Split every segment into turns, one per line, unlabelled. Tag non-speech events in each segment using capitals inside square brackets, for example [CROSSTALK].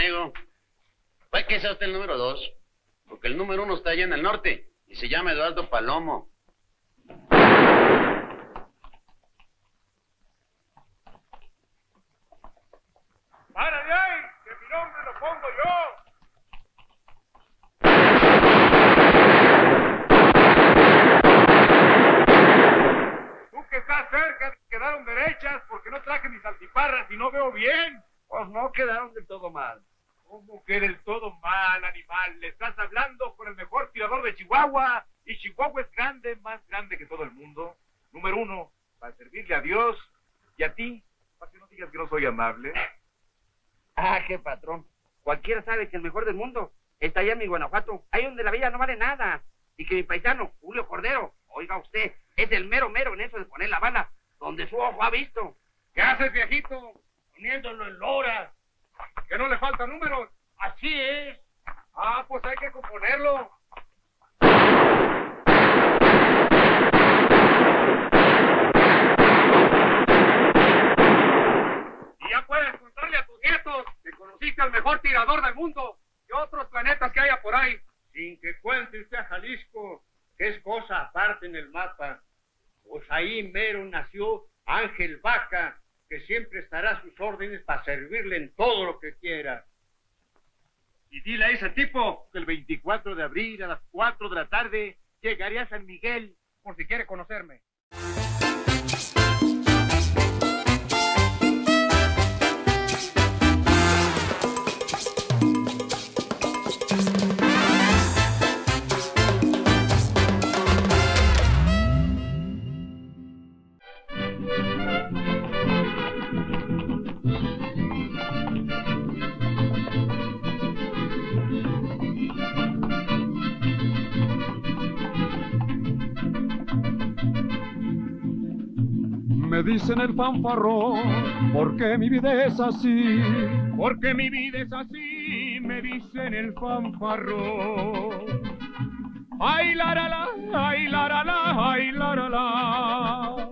amigo, puede que sea usted el número dos, porque el número uno está allá en el norte y se llama Eduardo Palomo.
¡Para de ahí! ¡Que mi nombre lo pongo yo! Tú que estás cerca, quedaron derechas porque no traje mis altiparras y no veo bien.
Pues no quedaron del todo mal.
¿Cómo que del todo mal, animal? Le estás hablando con el mejor tirador de Chihuahua. Y Chihuahua es grande, más grande que todo el mundo. Número uno, para servirle a Dios. Y a ti, para que no digas que no soy amable.
Ah, qué patrón. Cualquiera sabe que el mejor del mundo está allá en mi Guanajuato. Ahí donde la vida no vale nada. Y que mi paisano, Julio Cordero, oiga usted, es el mero mero en eso de poner la bala donde su ojo ha visto.
¿Qué haces, viejito? Poniéndolo en lora. ¿Que no le falta números? Así es. Ah, pues hay que componerlo. Y ya puedes contarle a tus nietos que conociste al mejor tirador del mundo y otros planetas que haya por ahí.
Sin que cuente usted a Jalisco, que es cosa aparte en el mapa. Pues ahí mero nació Ángel Vaca, que siempre estará a sus órdenes para servirle en todo lo que quiera.
Y dile a ese tipo que el 24 de abril a las 4 de la tarde llegaré a San Miguel por si quiere conocerme.
Me dicen el fanfarrón, porque mi vida es así.
Porque mi vida es así, me dicen el fanfarrón. Ay, la, la, la, ay, la, la, la, ay, la, la, la.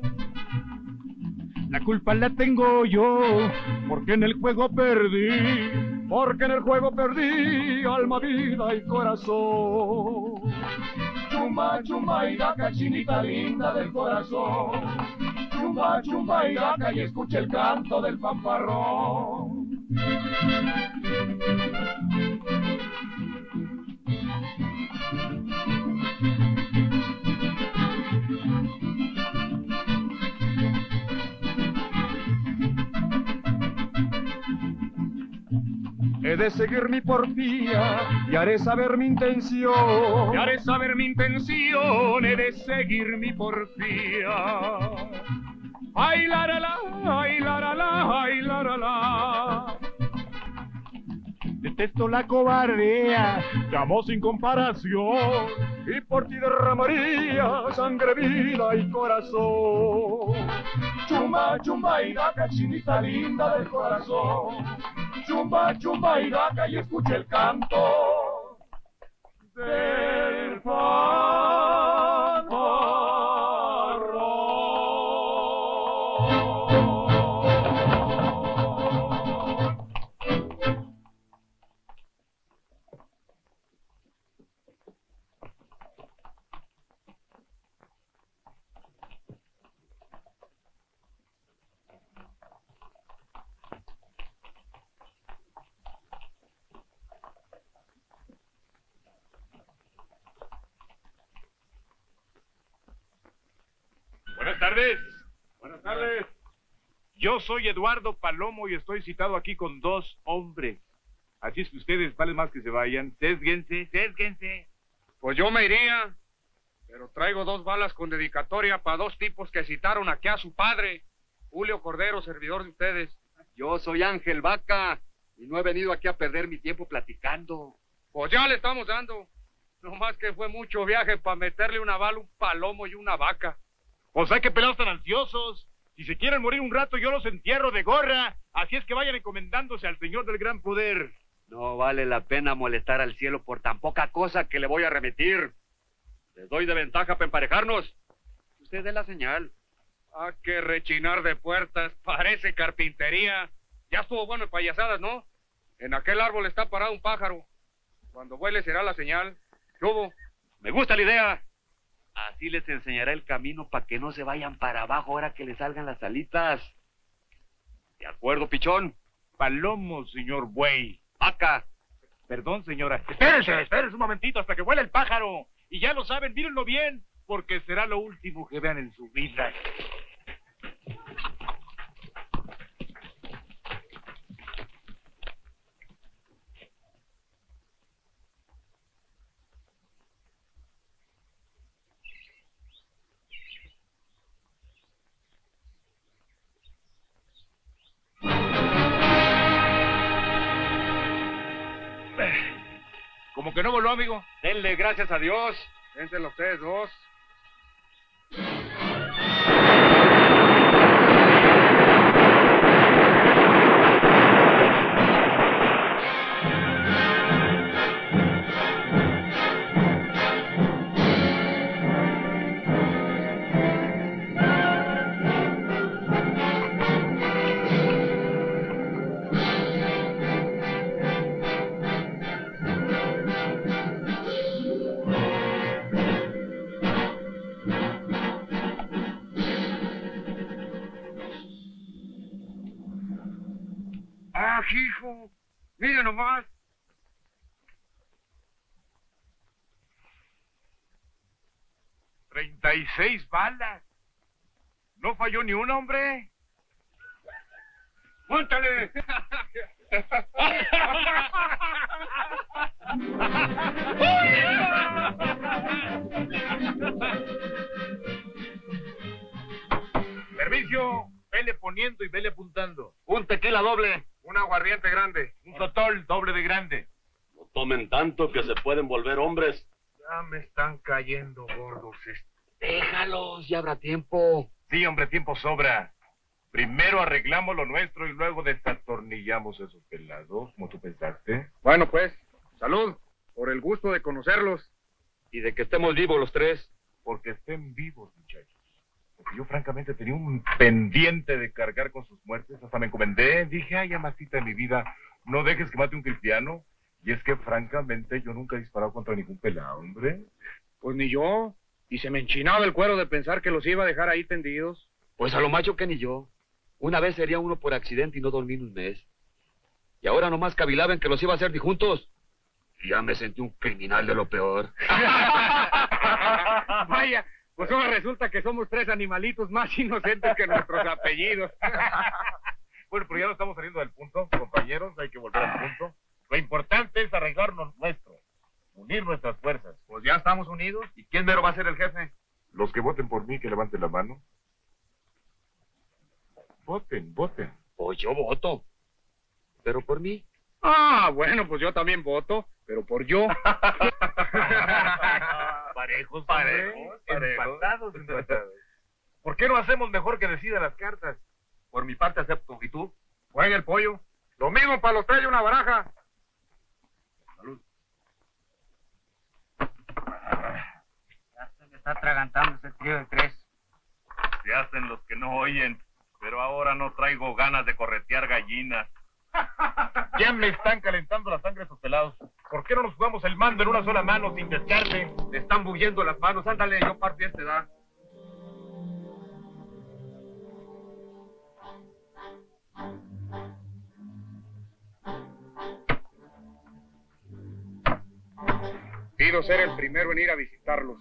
La culpa la tengo yo, porque en el juego perdí.
Porque en el juego perdí alma, vida y corazón. Chumba, chumba y daca, chinita linda del corazón. Chumba, chumba y daca y escucha el canto del fanfarrón. He de seguir mi porfía y haré saber mi intención.
Y haré saber mi intención, he de seguir mi porfía. Ay, la, la, la, ay, la, la, la, ay, la, la, la. Detesto la cobardía, amo sin comparación.
Y por ti derramaría sangre, vida y corazón. Chumba, chumba y daca, chinita linda del corazón. Chumba, chumba y daca y escucha el canto del fanfarrón.
Tardes. Buenas tardes. Yo soy Eduardo Palomo y estoy citado aquí con dos hombres. Así es que ustedes vale más que se vayan. Sésguense, sésguense.
Pues yo me iría, pero traigo dos balas con dedicatoria para dos tipos que citaron aquí a su padre, Julio Cordero, servidor de ustedes.
Yo soy Ángel Vaca y no he venido aquí a perder mi tiempo platicando.
Pues ya le estamos dando. No más que fue mucho viaje para meterle una bala, un palomo y una vaca.
Pues hay que pelados tan ansiosos. Si se quieren morir un rato, yo los entierro de gorra. Así es que vayan encomendándose al Señor del Gran Poder.
No vale la pena molestar al cielo por tan poca cosa que le voy a remitir. Les doy de ventaja para emparejarnos. Usted dé la señal.
Ah, que rechinar de puertas, parece carpintería. Ya estuvo bueno en payasadas, ¿no? En aquel árbol está parado un pájaro. Cuando vuele será la señal. ¿Qué hubo?
Me gusta la idea. Así les enseñará el camino para que no se vayan para abajo ahora que les salgan las alitas. ¿De acuerdo, pichón?
Palomo, señor buey.
Acá.
Perdón, señora. Espérense, espérense un momentito hasta que vuela el pájaro. Y ya lo saben, mírenlo bien, porque será lo último que vean en su vida. Amigo.
Denle gracias a Dios.
Dénselo ustedes dos.
Seis balas. No falló ni un hombre.
¡Móntale!
Servicio, vele poniendo y vele apuntando.
Un tequila doble.
Un aguardiente grande.
Un totol doble de grande.
No tomen tanto que se pueden volver hombres.
Ya me están cayendo gordos estos.
Déjalos, ya habrá tiempo.
Sí, hombre, tiempo sobra. Primero arreglamos lo nuestro y luego desatornillamos esos pelados, como tú pensaste.
Bueno, pues, salud. Por el gusto de conocerlos.
Y de que estemos vivos los tres.
Porque estén vivos, muchachos. Porque yo francamente tenía un pendiente de cargar con sus muertes. Hasta me encomendé. Dije, ay, amasita de mi vida, no dejes que mate un cristiano. Y es que francamente yo nunca he disparado contra ningún pelado, hombre.
Pues ni yo. Y se me enchinaba el cuero de pensar que los iba a dejar ahí tendidos.
Pues a lo macho que ni yo. Una vez sería uno por accidente y no dormí un mes. Y ahora nomás cavilaban que los iba a hacer juntos. Y ya me sentí un criminal de lo peor. [LAUGHS]
Vaya, pues ahora resulta que somos tres animalitos más inocentes que nuestros apellidos. [LAUGHS]
Bueno, pero ya no estamos saliendo del punto, compañeros. Hay que volver al punto. Lo importante es arreglarnos nuestro. Unir nuestras fuerzas.
Pues ya estamos unidos. ¿Y quién mero va a ser el jefe?
Los que voten por mí, que levanten la mano. Voten, voten.
Pues yo voto. Pero por mí.
Ah, bueno, pues yo también voto, pero por yo. [LAUGHS]
Parejos,
Parejos, parejos.
Empatados, empatados. ¿Por qué no hacemos mejor que decidan las cartas?
Por mi parte acepto. ¿Y tú?
Juega el pollo. Lo mismo para los tres y una baraja.
Ya se me está atragantando ese trío de tres.
Se hacen los que no oyen, pero ahora no traigo ganas de corretear gallinas. [LAUGHS] Ya me están calentando la sangre esos pelados. ¿Por qué no nos jugamos el mando en una sola mano sin pescarle?
Le están bulliendo las manos. Ándale, yo parto y este da. Pido ser el primero en ir a visitarlos.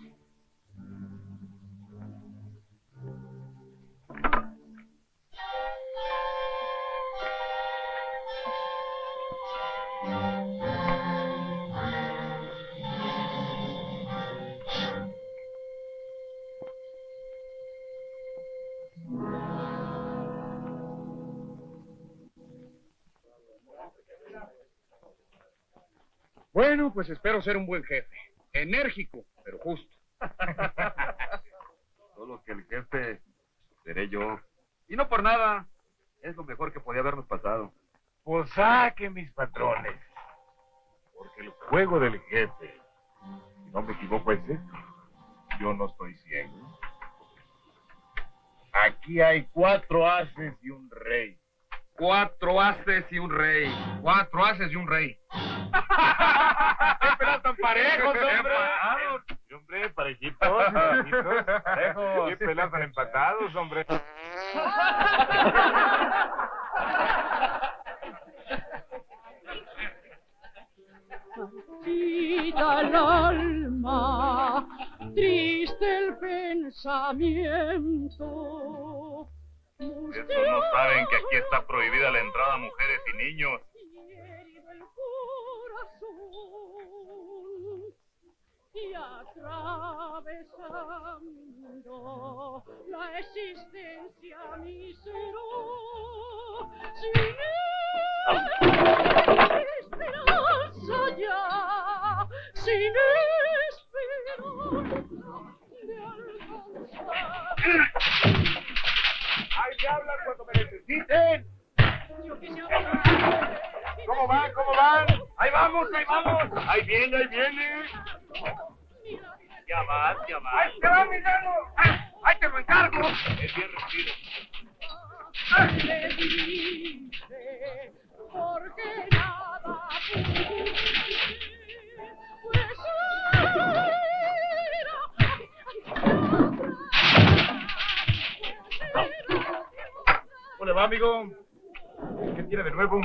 Bueno, pues espero ser un buen jefe. Enérgico, pero justo. [LAUGHS]
Solo que el jefe seré yo. Y no por nada. Es lo mejor que podía habernos pasado.
Pues saque mis patrones. Porque el juego del jefe, si no me equivoco, es esto. Yo no estoy ciego. Aquí hay cuatro haces y un rey.
Cuatro
haces y un rey. Cuatro haces y un rey.
Pero tan parejos, [LAUGHS] hombre.
Hombre, parejitos, parejitos, parejos. Siempre lanzan empatados, hombre.
Vida el alma, triste el pensamiento.
Estos no saben que aquí está prohibida la entrada a mujeres y niños.
y atravesando la existencia mísero sin esperanza ya sin esperanza de alcanzar
¡Ahí me hablan cuando me necesiten! ¿Cómo van? ¿Cómo van? ¡Ahí vamos, ahí vamos! ¡Ahí viene, ahí viene! Ya más, ya más.
¡Ahí te va, mi! ¡Ah! ¡Ahí te lo encargo!
Es bien respiro. Amigo? ¿Qué tiene de nuevo?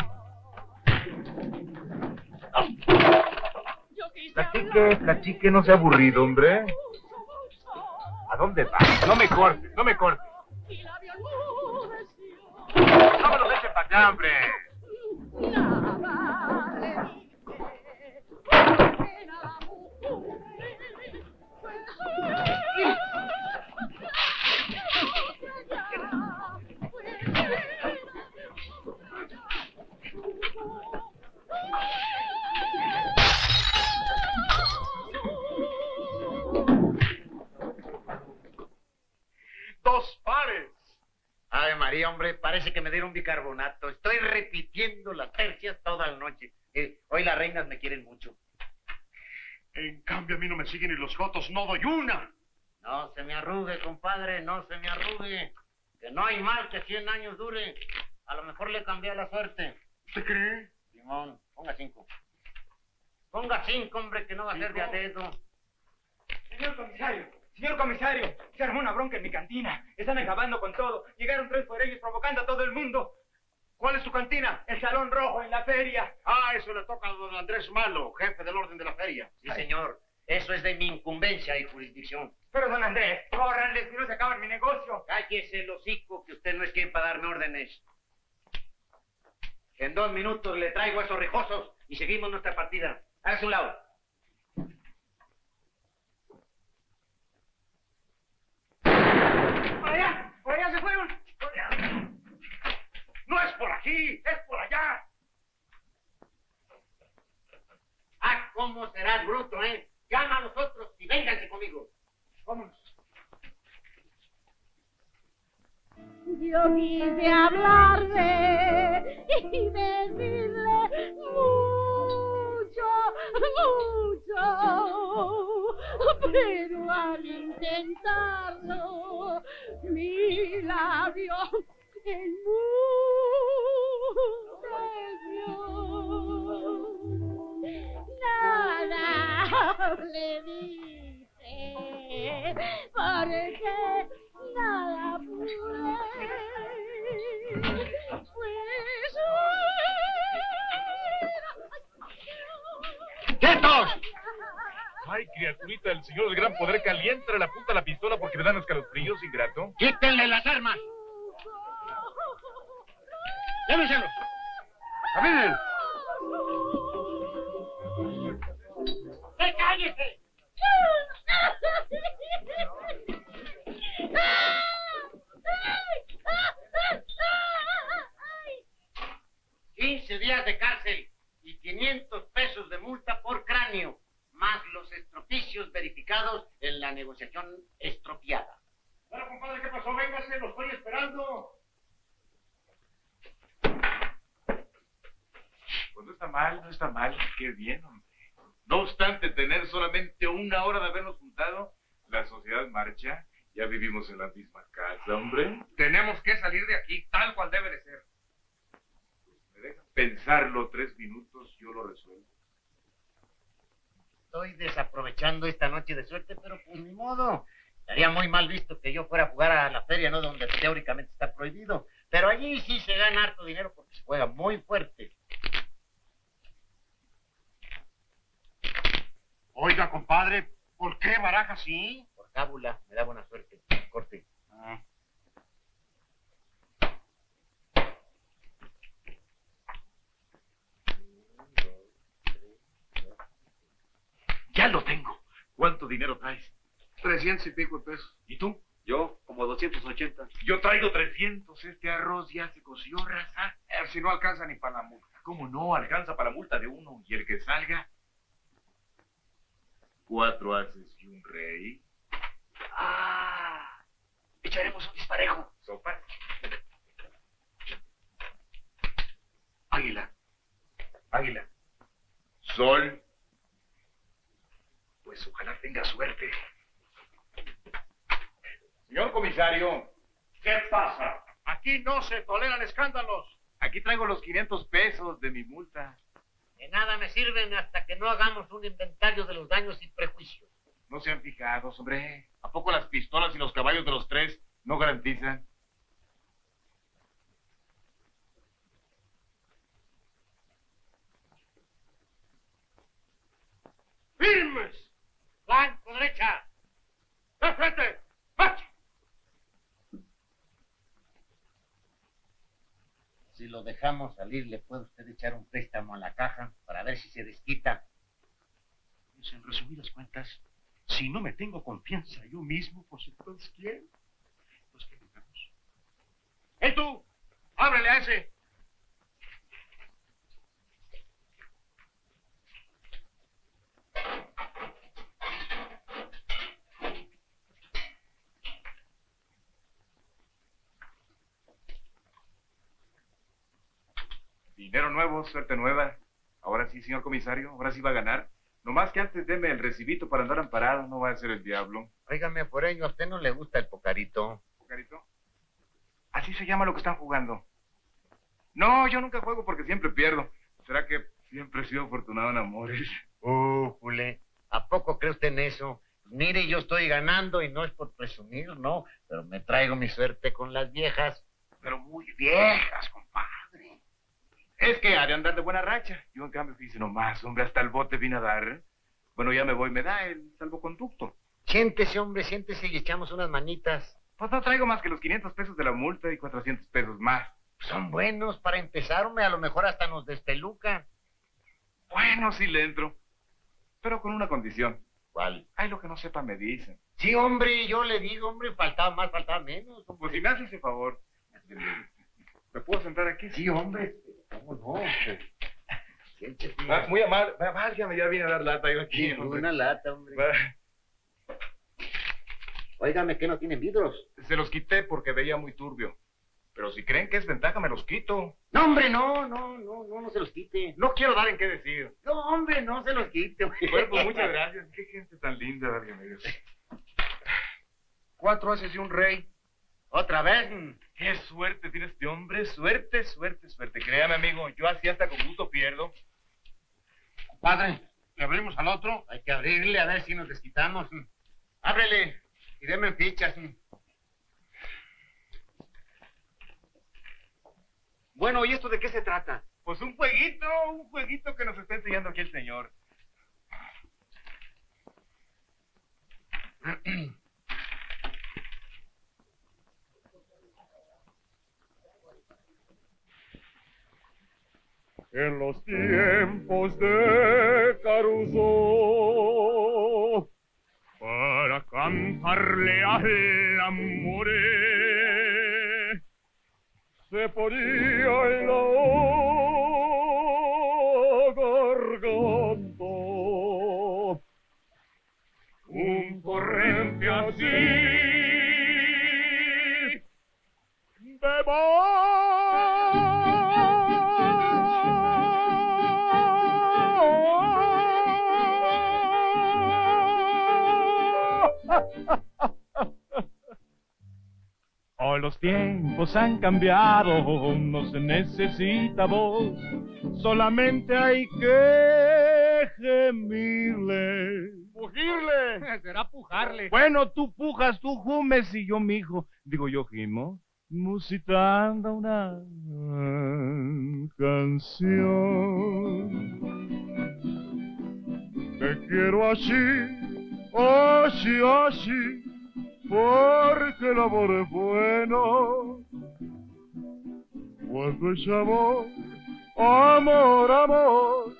Platique, platique, no sea aburrido, hombre. ¿A dónde va? No me cortes, no me cortes. No me lo echen para acá, hombre. No doy una.
No se me arrugue, compadre, no se me arrugue. Que no hay mal que 100 años dure. A lo mejor le cambié la suerte.
¿Usted cree?
Simón, ponga cinco. Ponga cinco, hombre, que no va a ser de a dedo.
Señor comisario, señor comisario, se armó una bronca en mi cantina. Están acabando con todo. Llegaron tres por ellos provocando a todo el mundo.
¿Cuál es tu cantina?
El salón rojo en la feria.
Ah, eso le toca a don Andrés Malo, jefe del orden de la feria.
Sí, señor. Eso es de mi incumbencia y jurisdicción.
Pero don Andrés, córranle si no se acaba mi negocio.
Cállese el hocico, que usted no es quien para darme órdenes. En dos minutos le traigo esos rijosos y seguimos nuestra partida. Hágase un lado.
Por allá, por allá se fueron. Por allá.
No es por aquí, es por allá.
Ah, ¿cómo serás bruto, eh? Llama a los otros y vénganse conmigo.
Vámonos.
Yo quise hablarle y decirle mucho, mucho, pero al intentarlo, mi labio en Nada [LAUGHS] le dice, porque nada pude. Pues
¡Quietos! [LAUGHS] Ay, criaturita del señor del gran poder, calienta la punta de la pistola porque me dan escalofríos, ingrato.
¡Quítenle las armas! [LAUGHS]
¡Llévenselo! ¡Caminen!
Cállese! Quince días de cárcel y 500 pesos de multa por cráneo, más los estropicios verificados en la negociación estropiada.
Bueno, compadre, ¿qué pasó? Véngase, lo estoy esperando. Pues no está mal, no está mal. Qué bien, hombre. No obstante tener solamente una hora de habernos juntado, la sociedad marcha. Ya vivimos en la misma casa, hombre.
Tenemos que salir de aquí tal cual debe de ser.
pensarlo tres minutos, yo lo resuelvo.
Estoy desaprovechando esta noche de suerte, pero pues ni modo. Estaría muy mal visto que yo fuera a jugar a la feria, ¿no? Donde teóricamente está prohibido. Pero allí sí se gana harto dinero porque se juega muy fuerte.
Oiga, compadre, ¿por qué baraja así?
Por cábula, me da buena suerte. Corte.
Ya lo tengo. ¿Cuánto dinero traes?
Trescientos y pico de pesos.
¿Y tú?
Yo, como 280.
Yo traigo 300. Este arroz ya se coció, raza.
Eh, si no alcanza ni para la multa.
¿Cómo no? Alcanza para la multa de uno. Y el que salga. Cuatro haces y un rey.
¡Ah! Echaremos un disparejo.
¿Sopas?
Águila.
Águila. Sol.
Pues ojalá tenga suerte.
Señor comisario, ¿qué pasa? Aquí no se toleran escándalos.
Aquí traigo los 500 pesos de mi multa.
De nada me sirven hasta que no hagamos un inventario de los daños y prejuicios.
No sean fijados, hombre. ¿A poco las pistolas y los caballos de los tres no garantizan?
¡Firmes! ¡Blanco, derecha! ¡De frente! ¡Marcha!
Si lo dejamos salir, le puede usted echar un préstamo a la caja para ver si se desquita.
En resumidas cuentas, si no me tengo confianza yo mismo, pues entonces ¿quién? Pues que digamos. ¡Eh tú! ¡Ábrele a ese!
Dinero nuevo, suerte nueva. Ahora sí, señor comisario, ahora sí va a ganar. Nomás que antes deme el recibito para andar amparado, no va a ser el diablo.
Óigame, por ello, ¿a usted no le gusta el pocarito?
¿Pocarito? Así se llama lo que están jugando. No, yo nunca juego porque siempre pierdo. ¿Será que siempre he sido afortunado en amores?
Uh, Jule, ¿a poco cree usted en eso? Mire, yo estoy ganando y no es por presumir, no, pero me traigo mi suerte con las viejas.
Pero muy viejas. Es que ha de andar de buena racha. Yo, en cambio, fíjese nomás, hombre, hasta el bote vine a dar. Bueno, ya me voy, me da el salvoconducto.
Siéntese, hombre, siéntese y echamos unas manitas.
Pues no traigo más que los 500 pesos de la multa y 400 pesos más.
Son buenos para empezar, hombre, a lo mejor hasta nos despelucan.
Bueno, sí le entro. Pero con una condición.
¿Cuál?
Ay, lo que no sepa me dicen.
Sí, hombre, yo le digo, hombre, faltaba más, faltaba menos. hombre.
Pues si me hace ese favor. ¿Me puedo sentar aquí?
Sí, hombre, ¿cómo no?
Ah, muy amable. Va- Válgame, ya vine a dar lata yo aquí.
Sí, una lata, hombre.
Va-
Óigame, ¿qué no tienen vidros?
Se los quité porque veía muy turbio. Pero si creen que es ventaja, me los quito.
No, hombre, no, no, no, no, no se los quite.
No quiero dar en qué decir.
No, hombre, no se los quite. hombre.
Bueno, pues muchas gracias. Qué gente tan linda, válgame Dios. [LAUGHS] Cuatro haces y un rey.
¿Otra vez?
Qué suerte tiene este hombre. Suerte, suerte, suerte. Créame, amigo, yo así hasta con gusto pierdo.
Padre, ¿le abrimos al otro?
Hay que abrirle a ver si nos desquitamos. Ábrele y deme fichas.
Bueno, ¿y esto de qué se trata?
Pues un jueguito, un jueguito que nos está enseñando aquí el señor. [CLEARS THROAT]
En los tiempos de Caruso, para cantarle al amor, se ponía en la garganta un corriente así
tiempos han cambiado, no se necesita voz, solamente hay que gemirle.
¡Pujirle! [LAUGHS]
Será pujarle.
Bueno, tú pujas, tú jumes y yo mijo. Digo yo gimo, musitando una canción. Te quiero así, así, así, porque el amor es bueno. Cuando es amor, amor, amor,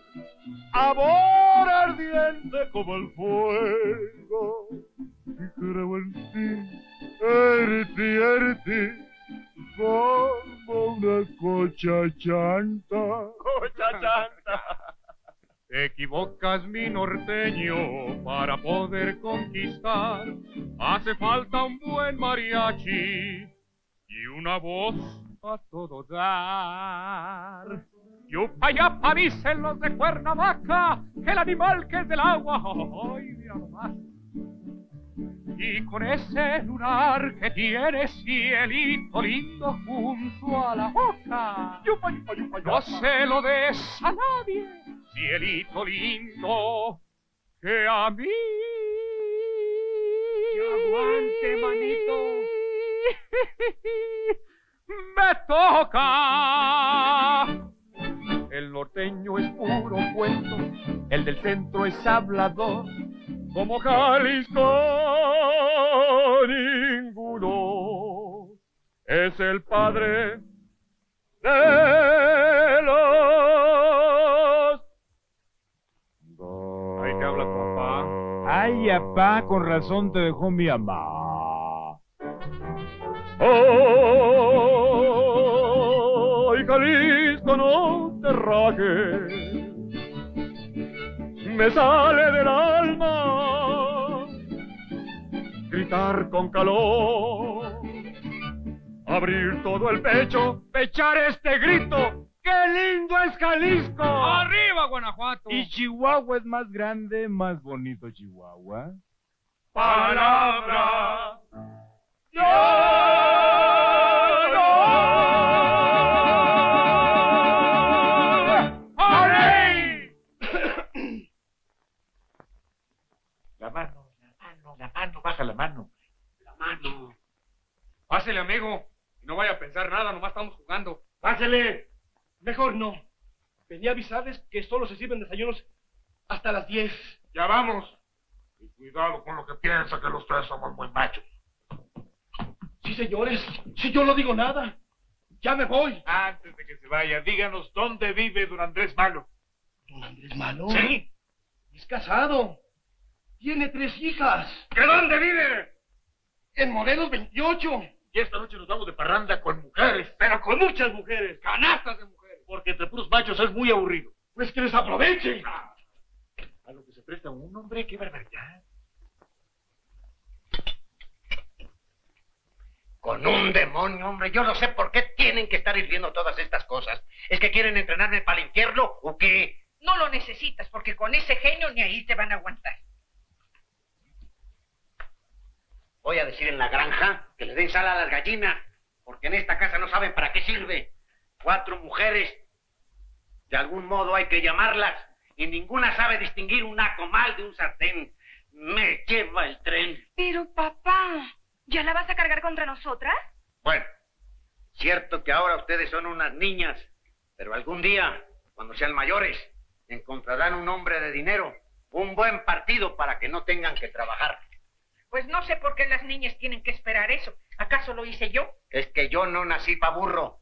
amor ardiente como el fuego. Y creo en ti, en ti, en ti, como una cocha chanta.
Cocha chanta.
Te equivocas, mi norteño, para poder conquistar. Hace falta un buen mariachi y una voz a todo dar. Yupa, yapa, dicen los de Cuernavaca, que el animal que es del agua. Y con ese lunar que tiene cielito lindo junto a la boca,
Yupa, yupa, yupa,
no se lo des a nadie, cielito lindo, que a mí.
aguante, manito. [LAUGHS]
Me toca. El norteño es puro cuento, el del centro es hablador. Como Jalisco ninguno es el padre de
Ay, apá, con razón te dejó mi mamá.
Ay, Jalisco, no te rajes. Me sale del alma gritar con calor, abrir todo el pecho, echar este grito. ¡Qué lindo es Jalisco! ¡Arriba, Guanajuato!
Y Chihuahua es más grande, más bonito Chihuahua.
palabra. Yo no haré.
La mano, la mano, la mano, baja la mano.
La mano. Pásele, amigo. Y no vaya a pensar nada, nomás estamos jugando.
Pásele. Mejor no. Venía a avisarles que solo se sirven desayunos hasta las 10.
Ya vamos.
Y cuidado con lo que piensa que los tres somos muy machos.
Sí, señores. Si yo no digo nada. Ya me voy.
Antes de que se vaya, díganos dónde vive don Andrés Malo.
¿Don Andrés Malo?
Sí.
Es casado. Tiene tres hijas.
¿Que dónde vive?
En Morelos 28.
Y esta noche nos vamos de parranda con mujeres.
Pero con muchas mujeres.
Canastas de mujeres.
Porque entre puros machos es muy aburrido.
Pues que les aprovechen.
A lo que se presta un hombre, qué barbaridad.
Con un demonio, hombre. Yo no sé por qué tienen que estar hirviendo todas estas cosas. ¿Es que quieren entrenarme para el infierno o qué?
No lo necesitas porque con ese genio ni ahí te van a aguantar.
Voy a decir en la granja que le den sal a las gallinas, porque en esta casa no saben para qué sirve. Cuatro mujeres. De algún modo hay que llamarlas. Y ninguna sabe distinguir un comal de un sartén. Me lleva el tren.
Pero papá, ¿ya la vas a cargar contra nosotras?
Bueno, cierto que ahora ustedes son unas niñas, pero algún día, cuando sean mayores, encontrarán un hombre de dinero, un buen partido para que no tengan que trabajar.
Pues no sé por qué las niñas tienen que esperar eso. ¿Acaso lo hice yo?
Es que yo no nací pa' burro.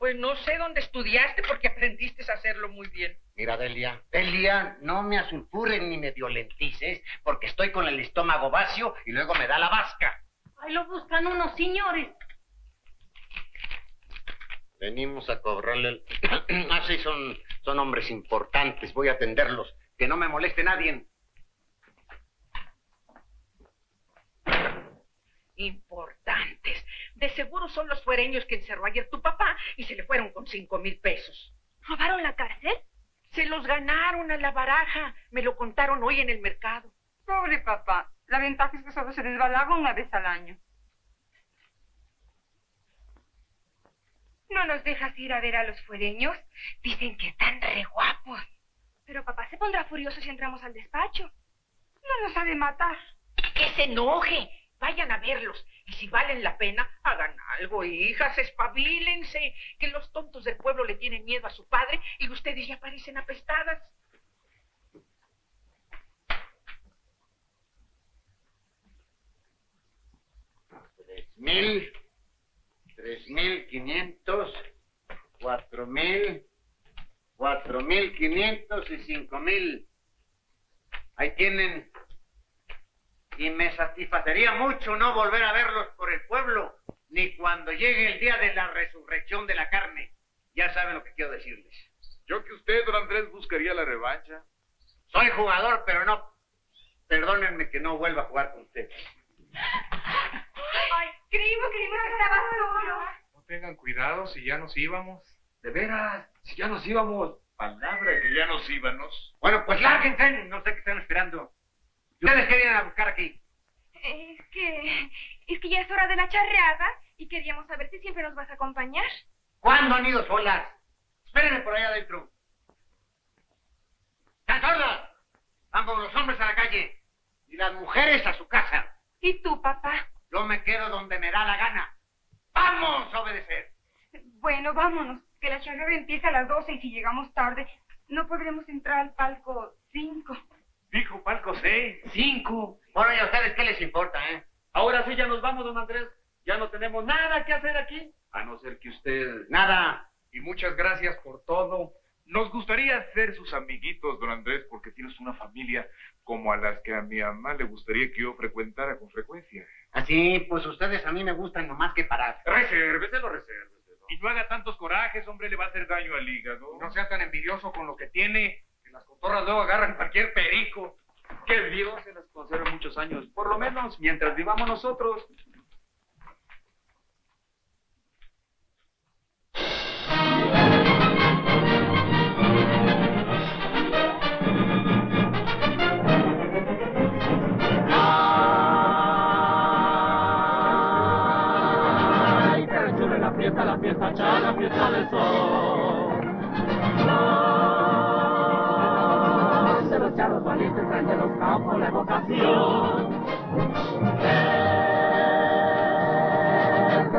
Pues no sé dónde estudiaste porque aprendiste a hacerlo muy bien.
Mira, Delia, Delia, no me asulfuren ni me violentices, porque estoy con el estómago vacío y luego me da la vasca.
Ahí lo buscan unos señores.
Venimos a cobrarle el... [CLEARS THROAT] ah, sí, son, son hombres importantes, voy a atenderlos. Que no me moleste nadie.
Importantes. De seguro son los fuereños que encerró ayer tu papá y se le fueron con cinco mil pesos.
¿Robaron la cárcel?
Se los ganaron a la baraja. Me lo contaron hoy en el mercado.
Pobre papá. La ventaja es que solo se desbalaba una vez al año. ¿No nos dejas ir a ver a los fuereños? Dicen que están re guapos. Pero papá se pondrá furioso si entramos al despacho. No nos ha de matar.
Que se enoje. Vayan a verlos. Y si valen la pena, hagan algo, hijas, espabilense. Que los tontos del pueblo le tienen miedo a su padre y ustedes ya parecen apestadas.
Tres mil, tres mil quinientos, cuatro mil, cuatro mil quinientos y cinco mil. Ahí tienen. Y me satisfacería mucho no volver a verlos por el pueblo, ni cuando llegue el día de la resurrección de la carne. Ya saben lo que quiero decirles.
Yo que usted, don Andrés, buscaría la revancha.
Soy jugador, pero no. Perdónenme que no vuelva a jugar con ustedes.
Ay, creímos, creímos que estaba solo.
No tengan cuidado si ya nos íbamos.
De veras, si ya nos íbamos.
Palabra que ya nos íbamos.
Bueno, pues lárguense, no sé qué están esperando. ¿Y ¿Ustedes qué vienen a buscar aquí?
Es que... Es que ya es hora de la charreada y queríamos saber si siempre nos vas a acompañar.
¿Cuándo han ido solas? Espérenme por allá adentro. ¡Están sordas! Vamos los hombres a la calle y las mujeres a su casa.
¿Y tú, papá?
Yo me quedo donde me da la gana. ¡Vamos a obedecer!
Bueno, vámonos, que la charreada empieza a las 12 y si llegamos tarde no podremos entrar al palco 5.
Dijo palco 6.
Cinco.
Bueno, ¿y a ustedes qué les importa, eh?
Ahora sí ya nos vamos, don Andrés. Ya no tenemos nada que hacer aquí. A no ser que usted...
Nada.
Y muchas gracias por todo. Nos gustaría ser sus amiguitos, don Andrés, porque tienes una familia como a las que a mi mamá le gustaría que yo frecuentara con frecuencia.
Así, pues ustedes a mí me gustan nomás que para...
Resérveselo, resérveselo. Y no haga tantos corajes, hombre, le va a hacer daño al hígado.
No sea tan envidioso con lo que tiene, las cotorras luego agarran cualquier perico.
Que Dios se las conserve muchos años. Por lo menos mientras vivamos nosotros.
Ay, la fiesta, la fiesta cha, la fiesta del sol. La.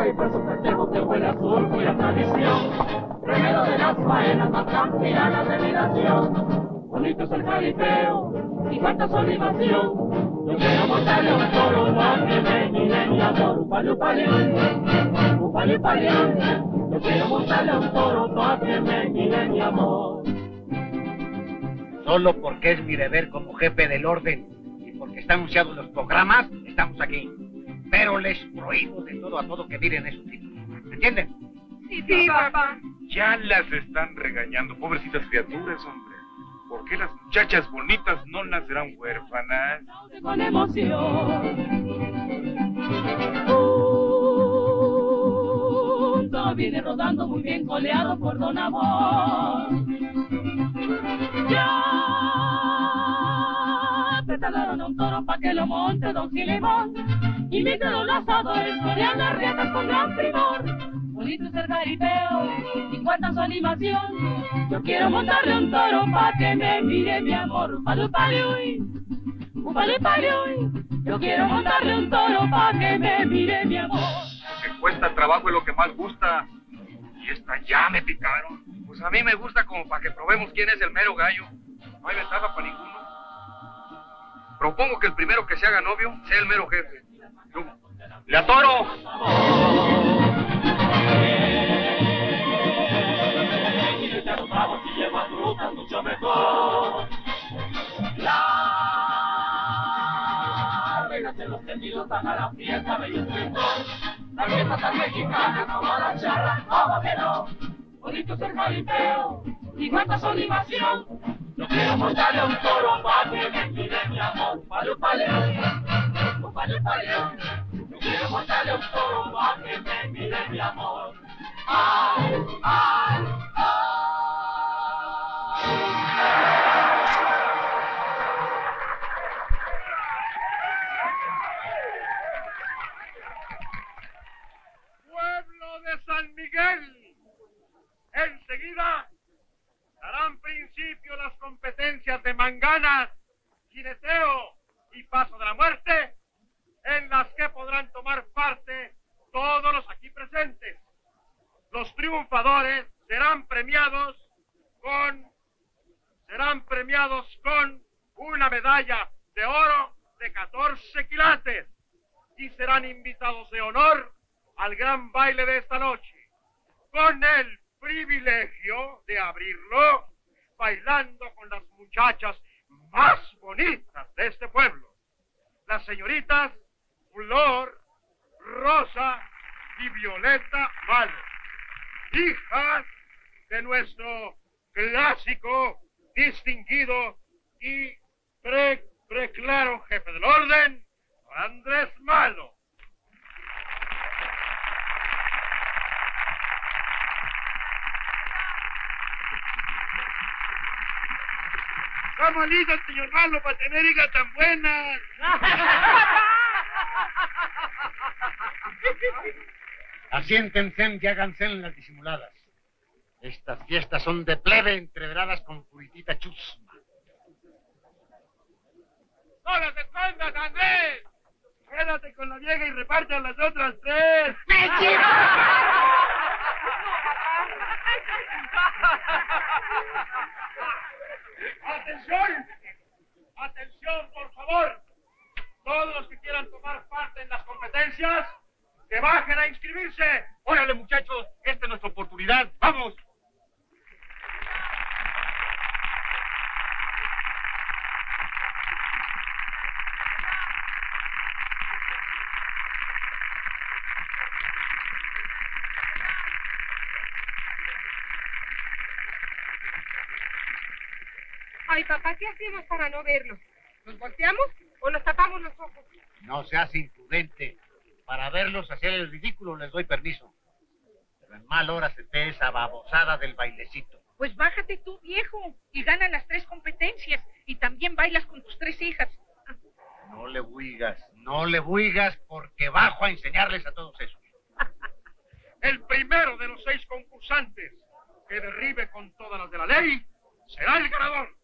El por su festejo que huele a surco y a tradición. Primero de las faenas más campiranas de mi nación. Bonito es el jaripeo y cuánta solivación. Yo quiero montarle un toro para que me mire mi amor. Upali, upali, upali, upali. Yo quiero montarle un toro mire mi amor.
Solo porque es mi deber como jefe del orden y porque está anunciado en los programas, estamos aquí. Pero les prohíbo de todo a todo que miren esos títulos. ¿Me entienden?
Sí, sí, papá.
Ya las están regañando, pobrecitas criaturas, hombre. ¿Por qué las muchachas bonitas no nacerán huérfanas?
con emoción. Un toro viene rodando muy bien coleado por Don Amor. Ya prepararon un toro pa' que lo monte Don. Y mi los asadores corean las riatas con gran primor. Bonito es el jaripeo cuánta su animación. Yo quiero montarle un toro pa' que me mire mi amor. Upali, upali, uy. Upali, upali, uy. Yo quiero montarle un toro pa' que me mire mi amor.
Lo que cuesta trabajo es lo que más gusta. Y esta ya me picaron.
Pues a mí me gusta como para que probemos quién es el mero gallo. No hay ventaja para ninguno. Propongo que el primero que se haga novio sea el mero jefe. Yo, ¡Le atoro!
Yo quiero montarle un toro pa' que me mire mi amor. Palo, palo, palo, palo. Yo quiero montarle un toro pa' que me mire mi amor. Ay, ay,
Pueblo de San Miguel, Enseguida darán principio las competencias de manganas, jineteo y paso de la muerte, en las que podrán tomar parte todos los aquí presentes. Los triunfadores serán premiados con serán premiados con una medalla de oro de 14 quilates y serán invitados de honor al gran baile de esta noche, con el privilegio de abrirlo bailando con las muchachas más bonitas de este pueblo, las señoritas Flor, Rosa y Violeta Malo, hijas de nuestro clásico, distinguido y pre, preclaro jefe del orden, Andrés Malo.
Está malito el señor Malo para tener hijas tan buenas. [LAUGHS]
Asiéntense y háganse en las disimuladas. Estas fiestas son de plebe entreveradas con puritita chusma.
¡No las escondas, Andrés! Quédate con la vieja y reparte a las otras tres. [LAUGHS]
¡Atención! ¡Atención, por favor! Todos los que quieran tomar parte en las competencias, que bajen a inscribirse. Órale, muchachos, esta es nuestra oportunidad. ¡Vamos!
Ay, papá, ¿qué hacemos para no verlo? ¿Nos volteamos o nos tapamos los ojos?
No seas imprudente. Para verlos hacer el ridículo les doy permiso. Pero en mal hora se te esa babosada del bailecito.
Pues bájate tú, viejo, y gana las tres competencias. Y también bailas con tus tres hijas.
No le buigas, no le buigas porque bajo a enseñarles a todos esos. [LAUGHS]
El primero de los seis concursantes que derribe con todas las de la ley será el ganador.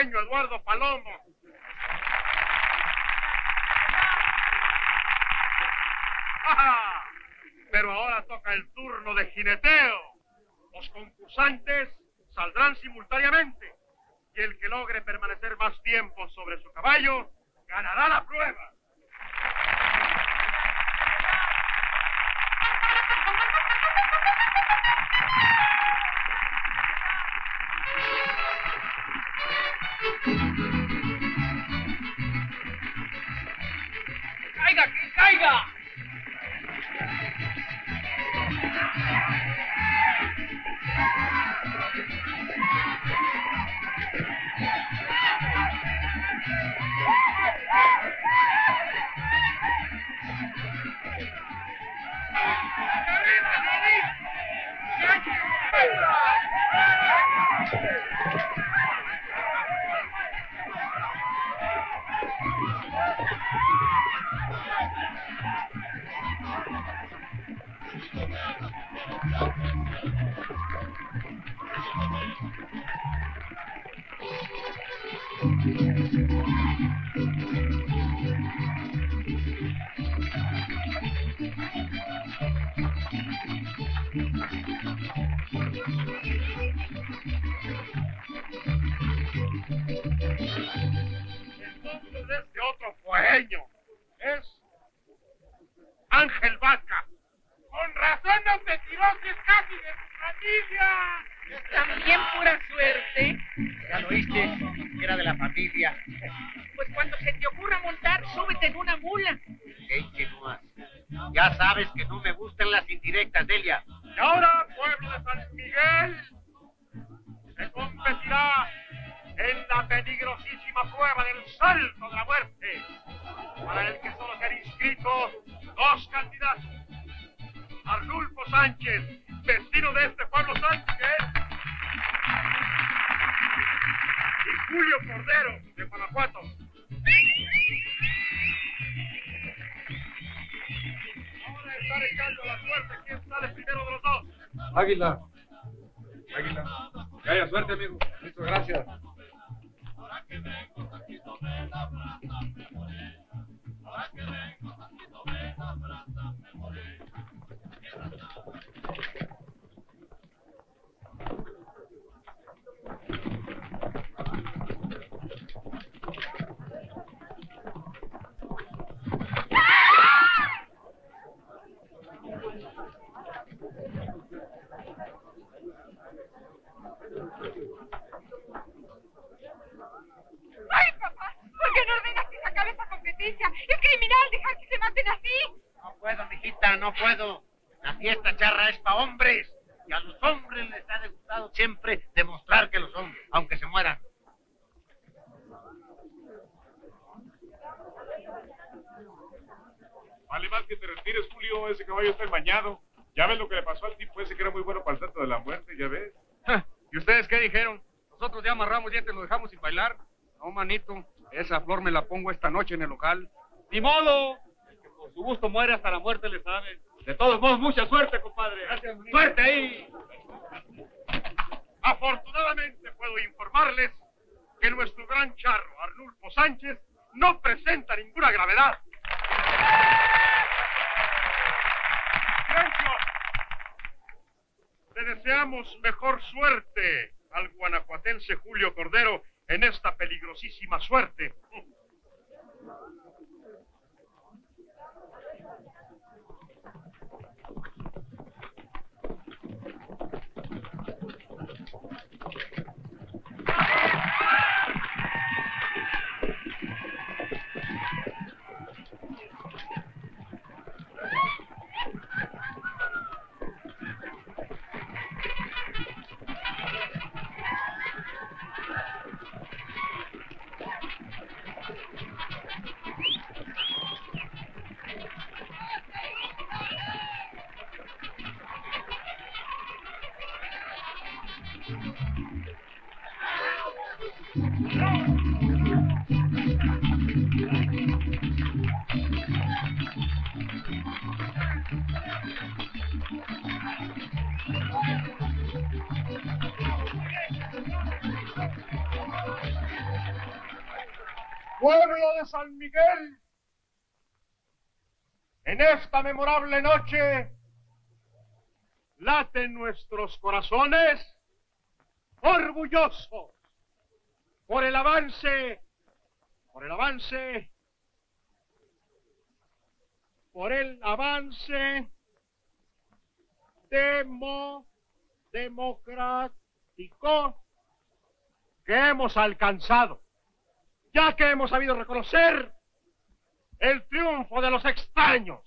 Eduardo Palomo. Pero ahora toca el turno de jineteo. Los concursantes saldrán simultáneamente y el que logre permanecer más tiempo sobre su caballo ganará la prueba.
Geiger! La fiesta charra es para hombres. Y a los hombres les ha gustado siempre demostrar que lo son, aunque se mueran.
Vale más que te retires, Julio. Ese caballo está enmañado. Ya ves lo que le pasó al tipo ese que era muy bueno para el salto de la muerte, ya ves.
¿Y ustedes qué dijeron? Nosotros ya amarramos y te lo dejamos sin bailar. No, manito, esa flor me la pongo esta noche en el local. ¡Ni modo! El que por su gusto muere hasta la muerte le sabe. De todos modos, mucha suerte, compadre. Gracias, ¡Suerte ahí!
Afortunadamente puedo informarles que nuestro gran charro Arnulfo Sánchez no presenta ninguna gravedad. ¡Silencio! Le deseamos mejor suerte al guanajuatense Julio Cordero en esta peligrosísima suerte. San Miguel, en esta memorable noche laten nuestros corazones orgullosos por el avance, por el avance, por el avance demo, democrático que hemos alcanzado, ya que hemos sabido reconocer el triunfo de los extraños.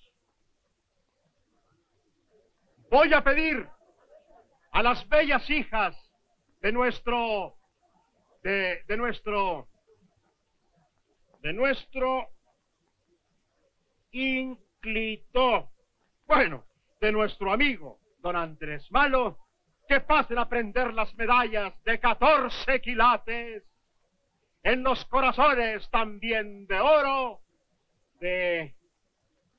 Voy a pedir a las bellas hijas de nuestro, de, de nuestro, de nuestro ínclito, bueno, de nuestro amigo don Andrés Malo, que pasen a prender las medallas de 14 quilates en los corazones también de oro de...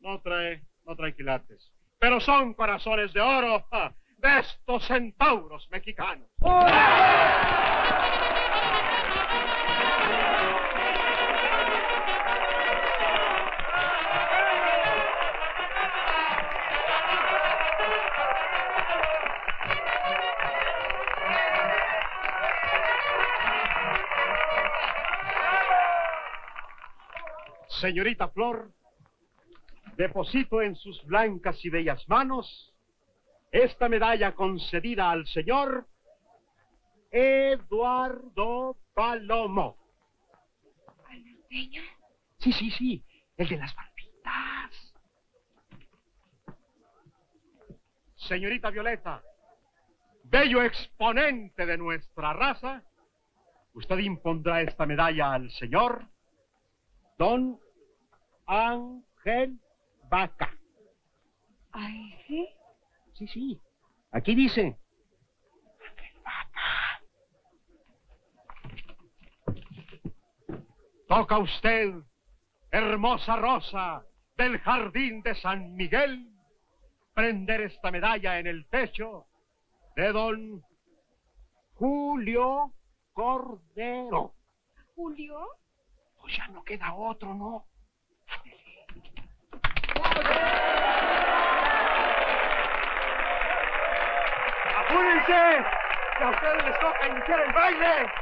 no trae, no trae quilates, pero son corazones de oro de estos centauros mexicanos. Señorita Flor, deposito en sus blancas y bellas manos esta medalla concedida al señor Eduardo Palomo.
¿Almeño?
Sí, sí, sí, el de las barbitas. Señorita Violeta, bello exponente de nuestra raza, usted impondrá esta medalla al señor Don Ángel Vaca.
¿Ay, sí?
Sí, sí. Aquí dice. Toca usted, hermosa rosa del jardín de San Miguel, prender esta medalla en el pecho de don Julio Cordero.
¿Julio?
Pues ya no queda otro, ¿no? ¡Apúrense! ¡Que a ustedes les toca iniciar el baile!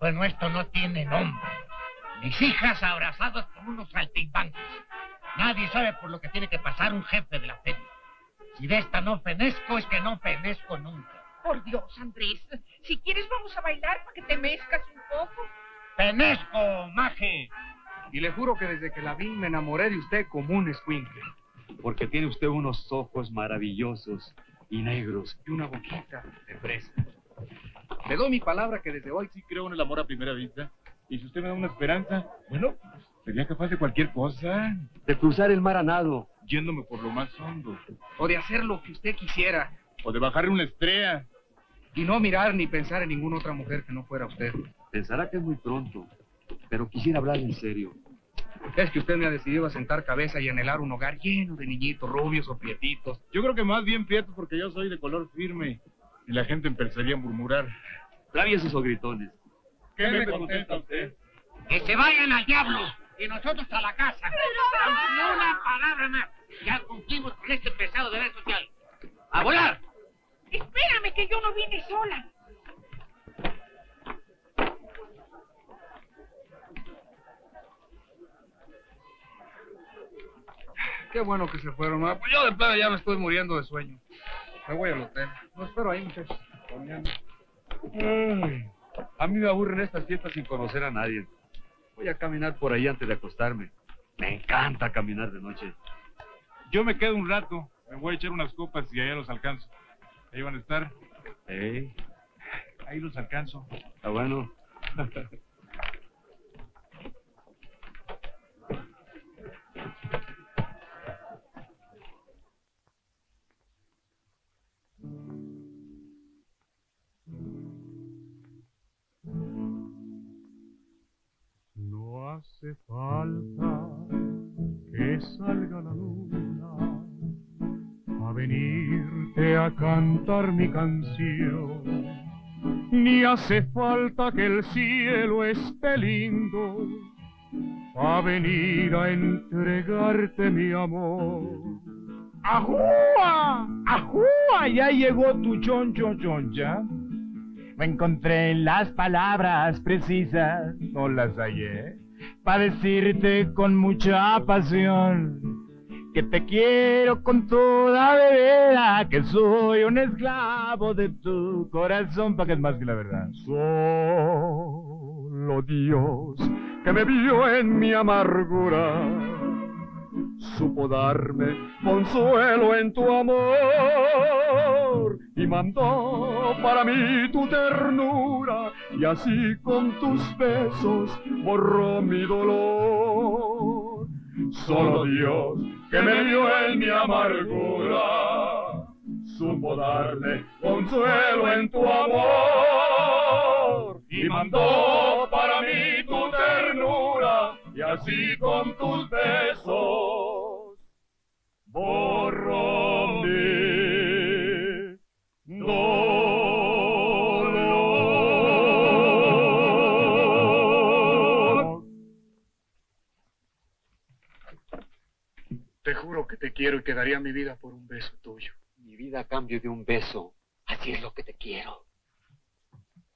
Bueno, esto no tiene nombre. Mis hijas abrazadas con unos saltimbancos. Nadie sabe por lo que tiene que pasar un jefe de la feria. Si de esta no fenezco, es que no fenezco nunca.
Por Dios, Andrés. Si quieres, vamos a bailar para que te mezcas un poco.
¡Fenezco, maje!
Y le juro que desde que la vi me enamoré de usted como un escuincle.
Porque tiene usted unos ojos maravillosos y negros.
Y una boquita de fresa. Le doy mi palabra que desde hoy sí creo en el amor a primera vista. Y si usted me da una esperanza, bueno, sería capaz de cualquier cosa.
De cruzar el mar a nado.
Yéndome por lo más hondo. O de hacer lo que usted quisiera. O de bajarle una estrella. Y no mirar ni pensar en ninguna otra mujer que no fuera usted.
Pensará que es muy pronto, pero quisiera hablar en serio.
Es que usted me ha decidido a sentar cabeza y anhelar un hogar lleno de niñitos rubios o prietitos. Yo creo que más bien prietos porque yo soy de color firme. Y la gente empezaría a murmurar.
Traviesos o gritones.
¿Qué me contesta usted?
¡Que se vayan al diablo! Y nosotros a la casa. Ni una palabra más. Ya cumplimos con este pesado deber social. ¡A volar!
Espérame, que yo no vine sola.
Qué bueno que se fueron. ma. Pues yo de plano ya me estoy muriendo de sueño. Me voy al hotel. No espero ahí, muchachos.
Ay, a mí me aburren estas fiestas sin conocer a nadie. Voy a caminar por ahí antes de acostarme. Me encanta caminar de noche.
Yo me quedo un rato. Me voy a echar unas copas y allá los alcanzo. Ahí van a estar.
Ey,
Ahí los alcanzo.
está bueno. [LAUGHS]
hace falta que salga la luna a venirte a cantar mi canción. Ni hace falta que el cielo esté lindo a venir a entregarte mi amor.
¡Ajúa! ¡Ajúa! Ya llegó tu choncho choncha. Me encontré las palabras precisas, no las hallé, para decirte con mucha pasión que te quiero con toda bebida, que soy un esclavo de tu corazón, para que es más que la verdad.
Solo Dios que me vio en mi amargura.
Supo darme consuelo en tu amor y mandó para mí tu ternura y así con tus besos borró mi dolor. Solo Dios que me dio en mi amargura supo darme consuelo en tu amor y mandó para mí tu ternura y así con tus besos
quiero y que daría mi vida por un beso tuyo.
Mi vida a cambio de un beso. Así es lo que te quiero.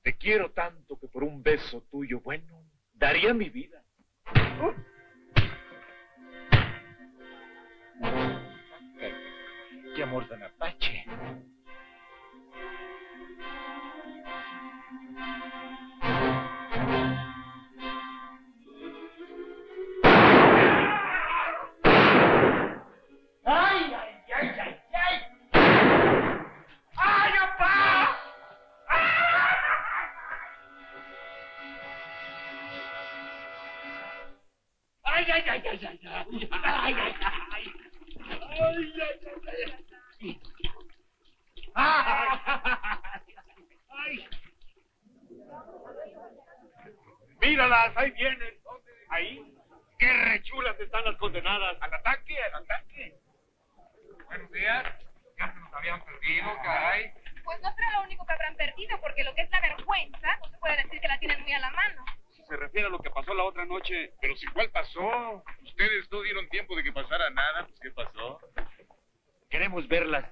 Te quiero tanto que por un beso tuyo, bueno, daría mi vida.
Qué amor tan apache.
¡Ay, ay, ay, ay, ay! ¡Ay, ay, ay! ¡Ay, ay, ay, ay!
Míralas, ahí vienen. Ahí. Qué rechulas están las condenadas. Al ataque, al ataque.
Buenos días. Ya se nos habían perdido, caray.
Pues no será lo único que habrán perdido, porque lo que es la vergüenza, no se puede decir que la tienen muy a la mano.
Se refiere a lo que pasó la otra noche, pero si igual pasó. Ustedes no dieron tiempo de que pasara nada, pues ¿qué pasó?
Queremos verlas.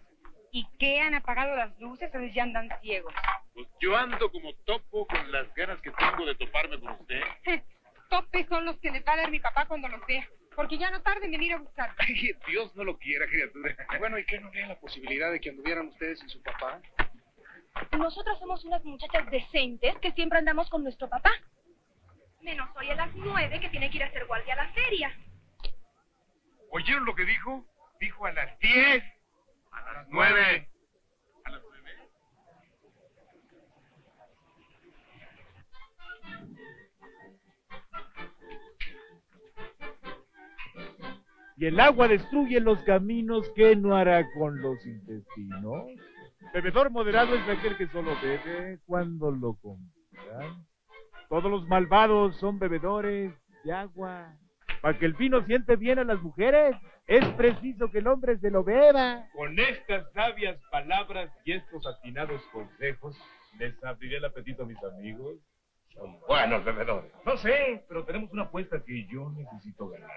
¿Y qué? ¿Han apagado las luces o ya andan ciegos?
Pues yo ando como topo con las ganas que tengo de toparme con usted. [LAUGHS]
Topes son los que le va a dar mi papá cuando los vea, porque ya no tarde en venir a buscar. [LAUGHS]
Ay, Dios no lo quiera, criatura. Bueno, ¿y qué no había la posibilidad de que anduvieran ustedes sin su papá?
Nosotros somos unas muchachas decentes que siempre andamos con nuestro papá. Menos hoy a las nueve que tiene que ir a hacer guardia a la feria.
¿Oyeron lo que dijo? Dijo a las diez. A las nueve. ¿A las nueve?
Y el agua destruye los caminos, ¿qué no hará con los intestinos? Bebedor moderado es aquel que solo bebe cuando lo convidan. Todos los malvados son bebedores de agua. Para que el vino siente bien a las mujeres, es preciso que el hombre se lo beba.
Con estas sabias palabras y estos atinados consejos, les abriré el apetito a mis amigos. Son buenos bebedores. No sé, pero tenemos una apuesta que yo necesito ganar.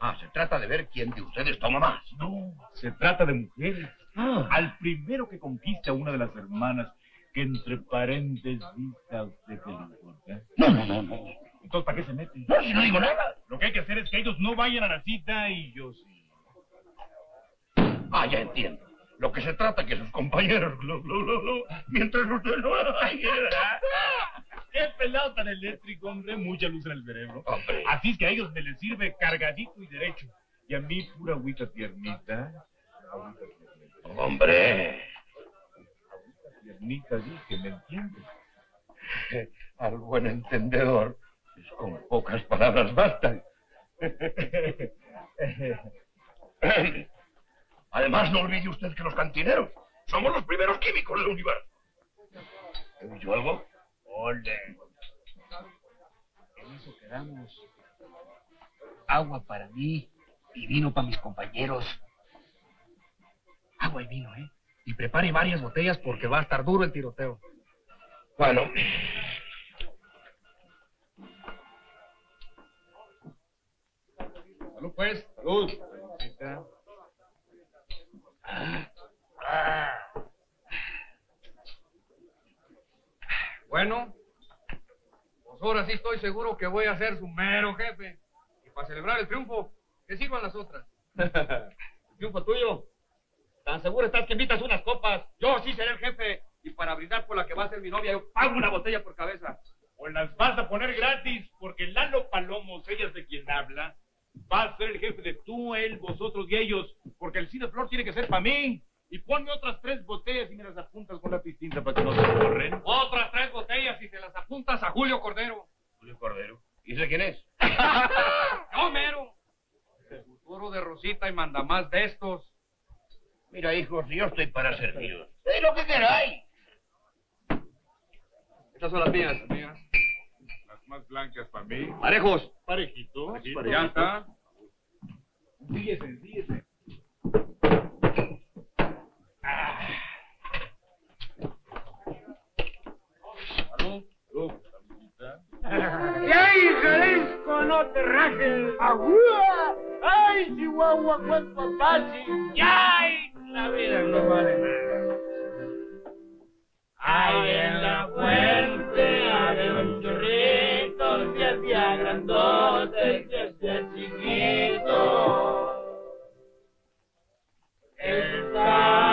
Ah, se trata de ver quién de ustedes toma más.
No, se trata de mujeres. Al primero que conquiste a una de las hermanas, que entre paréntesis a usted que le importa.
No, no, no, no.
Entonces, ¿para qué se mete?
No, si no digo nada.
Lo que hay que hacer es que ellos no vayan a la cita y yo sí.
Ah, ya entiendo. Lo que se trata es que sus compañeros, glu, glu, glu, glu, mientras usted no... Ay, [LAUGHS]
Qué pelado tan eléctrico, hombre. Mucha luz en el cerebro.
Hombre.
Así es que a ellos me les sirve cargadito y derecho. Y a mí pura agüita tiernita. Agüita tiernita.
Hombre.
Tiernita, dije, ¿me entiendes?
Al buen entendedor, pues con pocas palabras bastan. [LAUGHS] Además, no olvide usted que los cantineros somos los primeros químicos del universo. ¿He dicho algo?
Ole. En eso quedamos. Agua para mí y vino para mis compañeros. Agua y vino, ¿eh? Y prepare varias botellas porque va a estar duro el tiroteo.
Bueno.
Salud, pues. Salud.
Bueno, pues ahora sí estoy seguro que voy a ser su mero jefe. Y para celebrar el triunfo, que sirvan las otras. [LAUGHS]
¿El triunfo tuyo? ¿Tan seguro estás que invitas unas copas?
Yo sí seré el jefe. Y para brindar por la que va a ser mi novia, yo pago una botella por cabeza.
O las vas a poner gratis porque Lalo Palomos, ella es de quien habla,
Va a ser el jefe de tú, él, vosotros y ellos, porque el cine flor tiene que ser para mí. Y ponme otras tres botellas y me las apuntas con la pistinta para que no se borren.
Otras tres botellas y se las apuntas a Julio Cordero.
Julio Cordero. ¿Y ese quién es? [LAUGHS]
¡No, mero! El futuro de Rosita y manda más de estos.
Mira, hijos, yo estoy para serviros. ¡Es lo que queráis!
Estas son las mías, mías.
Las más blancas para mí.
Parejos.
Parejitos.
Ya está.
Fíjese, fíjese.
¡Y ay, Jalisco, no te rajes! ¡Agua! ¡Ay, Chihuahua, cuánto apache! ¡Y ay, la vida no vale nada! Ay, en la fuente había un chorrito, se hacía grandote, se hacía chiquito. Estaba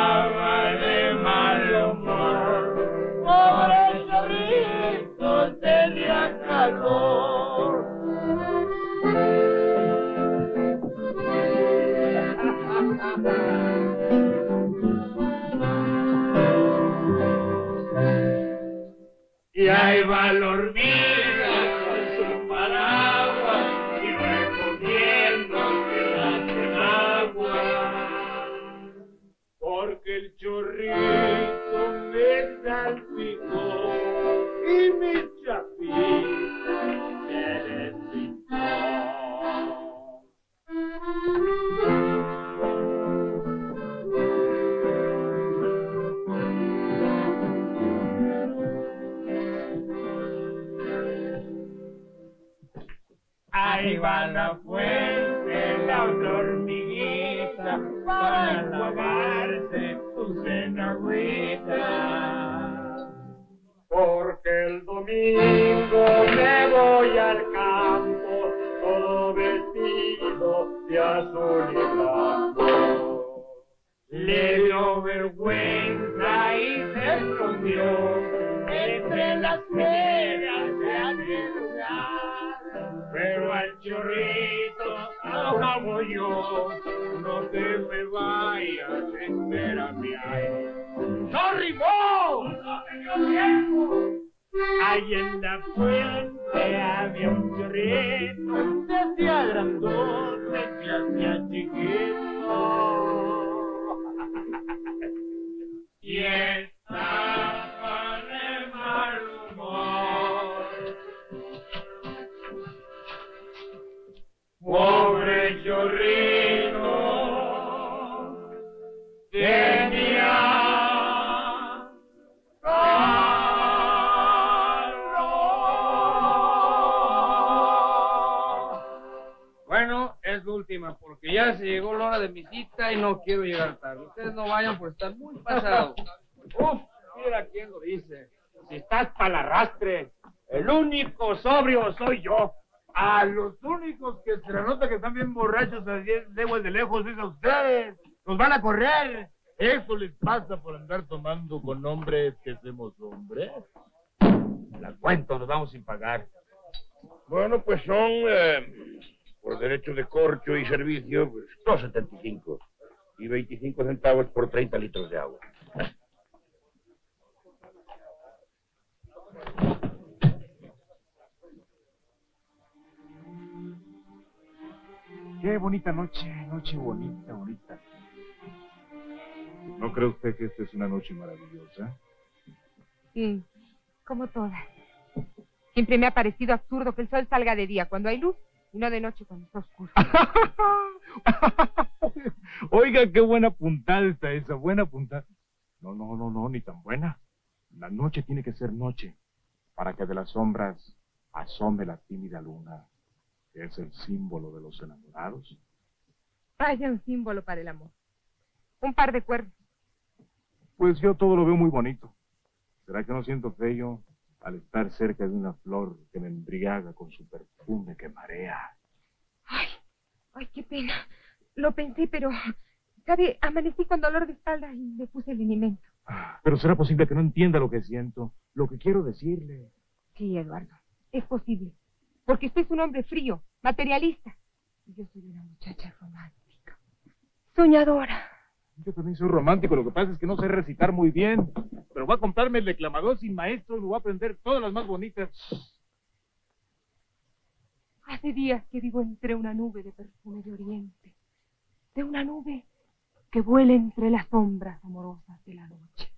único sobrio soy yo.
A los únicos que se le nota que están bien borrachos a 10 leguas de lejos es a ustedes. Nos van a correr. Eso les pasa por andar tomando con hombres que somos hombres. La cuento, nos vamos sin pagar.
Bueno, pues son, eh, por derecho de corcho y servicio, pues 2.75. Y 25 centavos por 30 litros de agua.
Qué bonita noche, noche bonita, bonita. ¿No cree usted que esta es una noche maravillosa?
Sí, como todas. Siempre me ha parecido absurdo que el sol salga de día cuando hay luz y no de noche cuando está oscuro. [LAUGHS]
Oiga, qué buena puntada está esa, buena puntada. No, no, no, no, ni tan buena. La noche tiene que ser noche, para que de las sombras asome la tímida luna, que es el símbolo de los enamorados.
Vaya un símbolo para el amor. Un par de cuernos.
Pues yo todo lo veo muy bonito. ¿Será que no siento feo al estar cerca de una flor que me embriaga con su perfume que marea?
Ay, ay, qué pena. Lo pensé, pero... ¿Sabe? Amanecí con dolor de espalda y me puse el linimento.
Pero será posible que no entienda lo que siento, lo que quiero decirle.
Sí, Eduardo, es posible. Porque usted es un hombre frío, materialista. Yo soy una muchacha romántica. Soñadora.
Yo también soy romántico, lo que pasa es que no sé recitar muy bien. Pero voy a comprarme el declamador sin maestro y voy a aprender todas las más bonitas.
Hace días que vivo entre una nube de perfume de oriente. De una nube que vuela entre las sombras amorosas de la noche.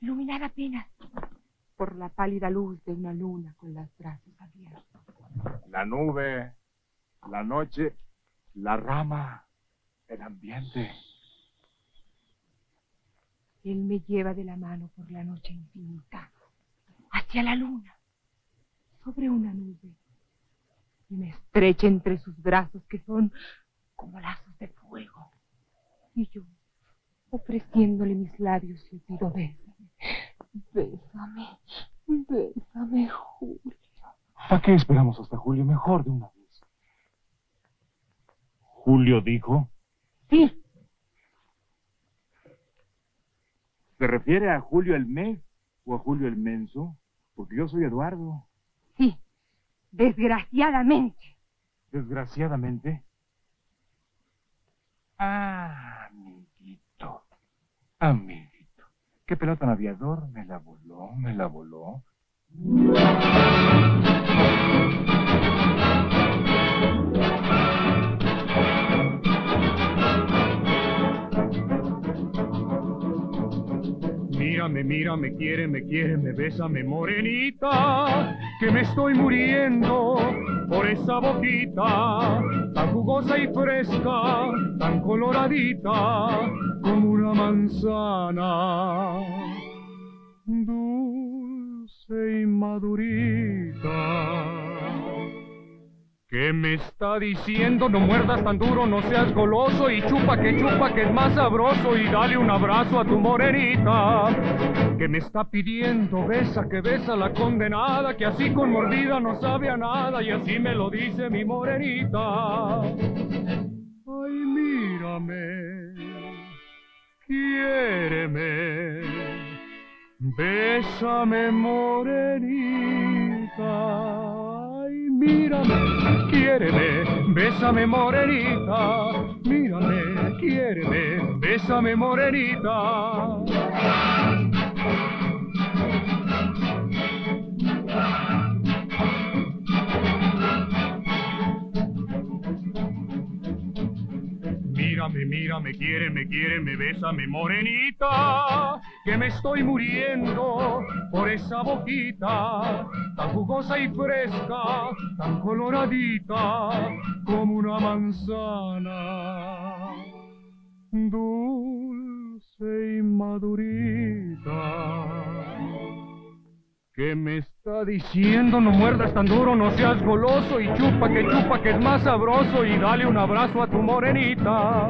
Iluminada apenas por la pálida luz de una luna con los brazos abiertos.
La nube, la noche, la rama, el ambiente.
Él me lleva de la mano por la noche infinita, hacia la luna, sobre una nube, y me estrecha entre sus brazos que son como lazos de fuego. Y yo, ofreciéndole mis labios, le pido bésame, bésame, bésame.
¿Para qué esperamos hasta julio? Mejor de una vez. Julio dijo.
Sí,
¿Se refiere a Julio el mes o a Julio el menso? Porque yo soy Eduardo.
sí, desgraciadamente.
Desgraciadamente. Ah, amiguito. Amiguito. Qué pelota en aviador. Me la voló, me la voló.
Mírame, mírame, quiéreme, quiéreme, bésame, morenita, que me estoy muriendo por esa boquita, tan jugosa y fresca, tan coloradita, como una manzana, dulce y madurita. ¿Qué me está diciendo? No muerdas tan duro, no seas goloso y chupa que chupa que es más sabroso y dale un abrazo a tu morenita. Que me está pidiendo? Besa que besa la condenada que así con mordida no sabe a nada y así me lo dice mi morenita. Ay, mírame, quiéreme, bésame morenita. Mírame, quiéreme, bésame morenita. Mírame, quiéreme, bésame morenita. Mírame, mírame, quiéreme, quiéreme, bésame, morenita, que me estoy muriendo por esa boquita, tan jugosa y fresca, tan coloradita, como una manzana, dulce y madurita. ¿Qué me está diciendo? No muerdas tan duro, no seas goloso y chupa que chupa que es más sabroso y dale un abrazo a tu morenita.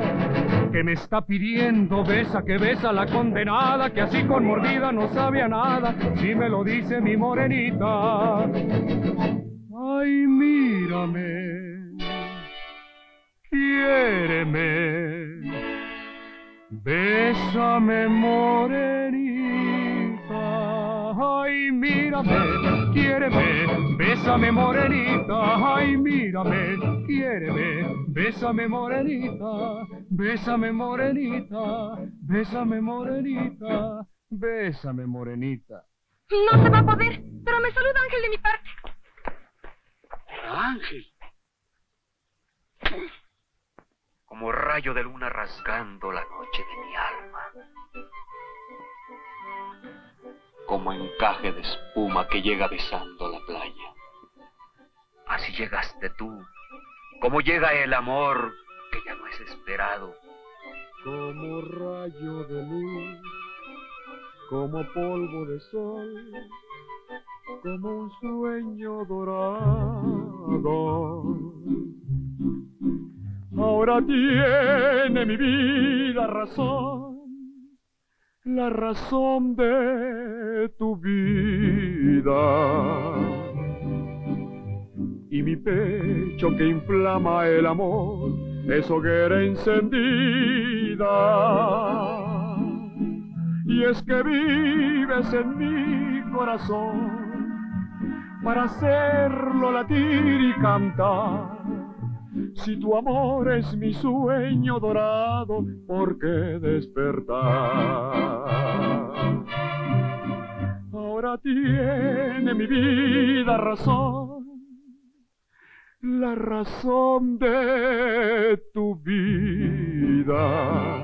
¿Qué me está pidiendo? Besa que besa la condenada que así con mordida no sabe a nada. Si me lo dice mi morenita. Ay, mírame. Quiéreme. Bésame, morenita. Ay, mírame, quiéreme, bésame, morenita. Ay, mírame, quiéreme, bésame, morenita. Bésame, morenita, bésame, morenita, bésame, morenita.
No se va a poder, pero me saluda Ángel de mi parte.
Ángel. Como rayo de luna rasgando la noche de mi alma. Como encaje de espuma que llega besando la playa. Así llegaste tú. Como llega el amor que ya no es esperado.
Como rayo de luz, como polvo de sol, como un sueño dorado. Ahora tiene mi vida razón, la razón de tu vida. Y mi pecho que inflama el amor es hoguera encendida. Y es que vives en mi corazón para hacerlo latir y cantar
Si tu amor es mi sueño dorado, ¿por qué despertar? Ahora tiene mi vida razón, la razón de tu vida.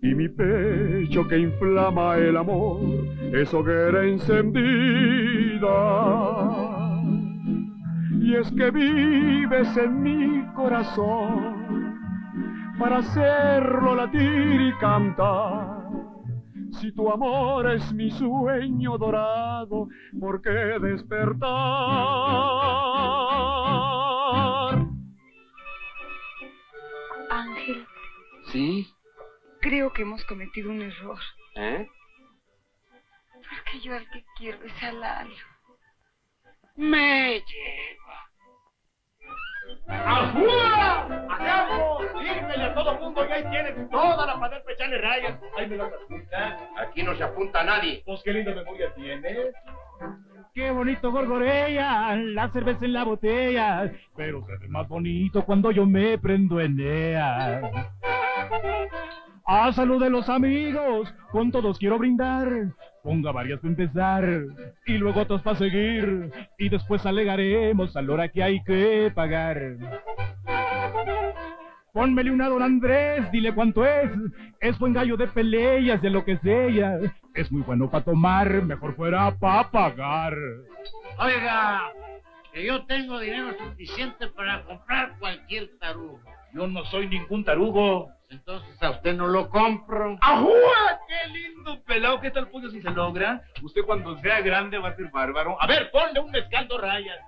Y mi pecho que inflama el amor es hoguera encendida y es que vives en mi corazón para hacerlo latir y cantar. Si tu amor es mi sueño dorado, ¿por qué despertar?
Ángel,
¿Sí?
creo que hemos cometido un error.
¿Eh?
Porque yo al que quiero es a Lalo.
Me lleva.
¡Ajúa! ¡Hagamos! ¡Sírvele a todo mundo! Y ahí tienes toda la pared para echarle rayas. Ahí me las apunta.
Aquí no se apunta a nadie.
Pues qué linda memoria tienes.
Qué bonito gorgorea, la cerveza en la botella, pero se ve más bonito cuando yo me prendo en ella. A salud de los amigos, con todos quiero brindar. Ponga varias para empezar y luego otras para seguir. Y después alegaremos a la hora que hay que pagar. Pónmele una don Andrés, dile cuánto es. Es buen gallo de peleas, de lo que sea. Es muy bueno para tomar, mejor fuera para pagar.
Oiga, que yo tengo dinero suficiente para comprar cualquier tarugo.
Yo no soy ningún tarugo.
Entonces a usted no lo compro.
¡Ajúa! ¡Qué lindo pelado! ¿Qué tal pollo si se logra? Usted cuando sea grande va a ser bárbaro. A ver, ponle un mezcal dos rayas.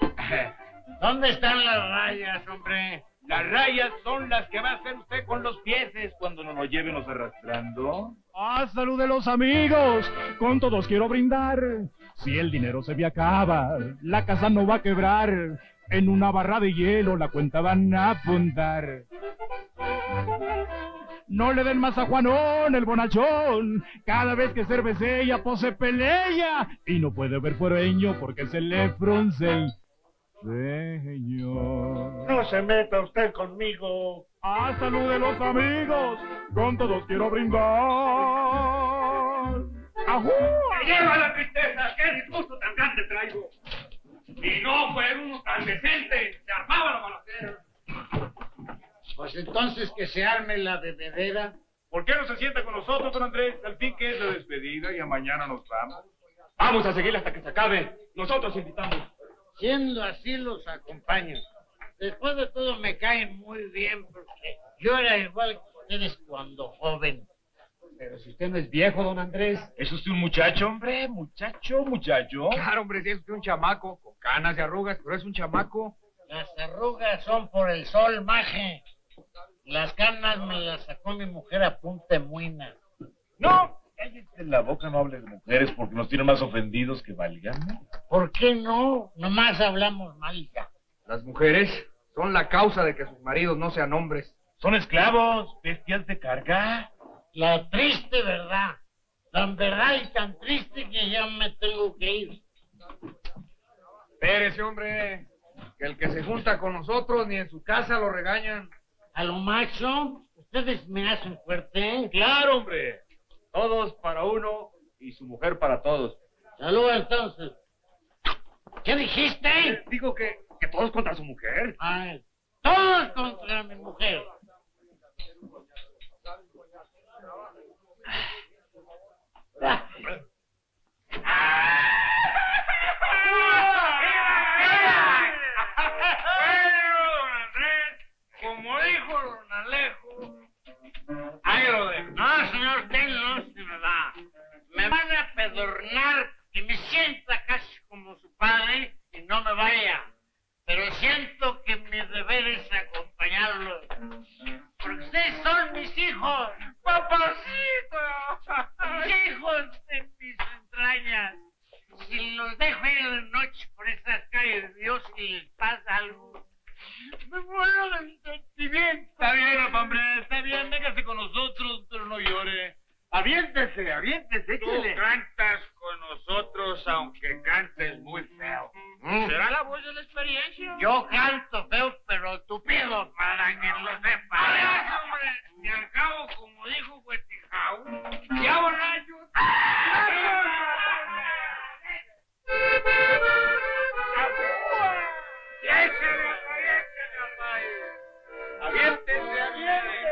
[LAUGHS]
¿Dónde están las rayas, hombre?
Las rayas son las que va a hacer usted con los pieses cuando nos lo llevenos arrastrando.
A salud de los amigos, con todos quiero brindar. Si el dinero se me acaba, la casa no va a quebrar. En una barra de hielo la cuenta van a apuntar. No le den más a Juanón, el bonachón. Cada vez que cervecella, pose pelea. Y no puede ver fuereño porque se le frunce el ceño.
No se meta usted conmigo.
A salud de los amigos, con todos quiero brindar. ¡Ajú!
¡Me lleva la tristeza! ¡Qué disgusto tan grande traigo! Y no fue uno tan decente. Se armaba la balacera.
Pues entonces que se arme la bebedera.
¿Por qué no se sienta con nosotros, don Andrés? Al fin que es la despedida y a mañana nos vamos. Vamos a seguir hasta que se acabe. Nosotros invitamos.
Siendo así, los acompaño. Después de todo, me caen muy bien porque yo era igual que ustedes cuando joven.
Pero si usted no es viejo, don Andrés.
¿Es usted un muchacho, hombre? ¿Muchacho, muchacho?
Claro, hombre, si es usted un chamaco, con canas y arrugas, pero es un chamaco.
Las arrugas son por el sol, maje. Las canas me las sacó mi mujer a punta de muina.
No, cállate la boca, no hable de mujeres porque nos tienen más ofendidos que valgan.
¿Por qué no? Nomás hablamos mal.
Las mujeres son la causa de que sus maridos no sean hombres.
Son esclavos, bestias de carga.
La triste verdad. Tan verdad y tan triste que ya me tengo que ir.
Espérese, hombre, que el que se junta con nosotros ni en su casa lo regañan.
A lo macho, ustedes me hacen fuerte.
Claro, hombre. Todos para uno y su mujer para todos.
Salud entonces. ¿Qué dijiste?
Digo que, que todos contra su mujer.
Ay, todos contra mi mujer.
Como dijo don Alejo,
Ahí lo dejo. No, señor, usted no se me va. Me van a pedornar que me sienta casi como su padre y no me vaya. Pero siento que mi deber es acompañarlo. Porque ustedes son mis hijos. ¡Papacito! Hijos de mis entrañas. Si los dejo ir de noche por esas calles Dios y les pasa algo, me muero de sentimiento.
Está bien, hombre, está bien, véngase con nosotros, pero no llore.
Aviéntese, aviéntese,
Tú cantas con nosotros, aunque cantes muy feo.
Mm.
¿Será la voz de la experiencia?
Yo canto feo, pero tupido, para que lo sepa.
¡Ay, hombre! Y al cabo, como dijo Huetijau, ya borracho.
¡Échale, aviéntese, aviéntese!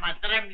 मतलब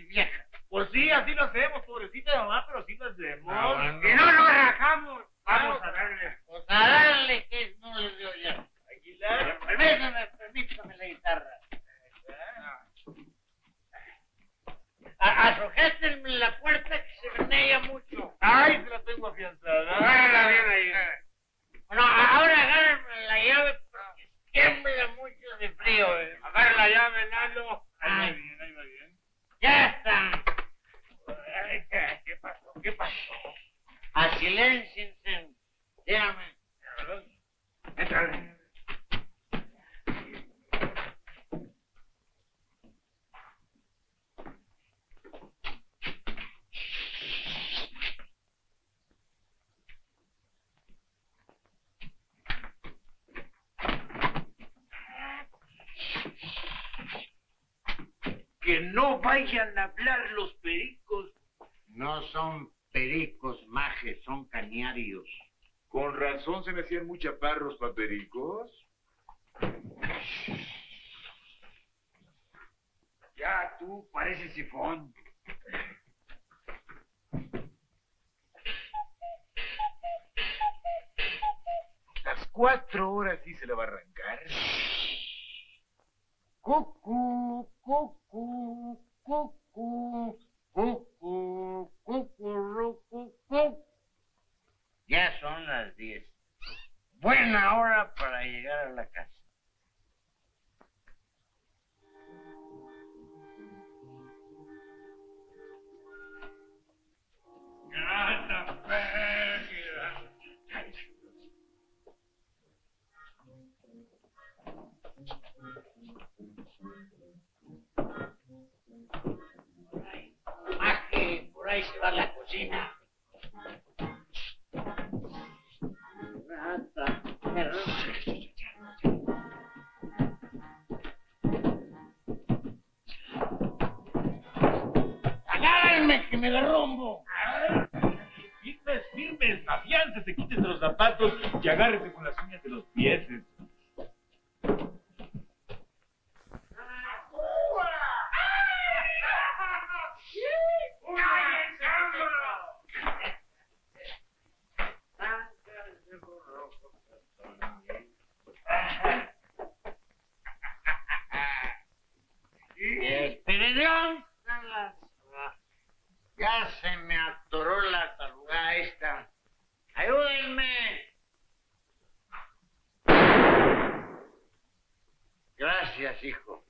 hijo.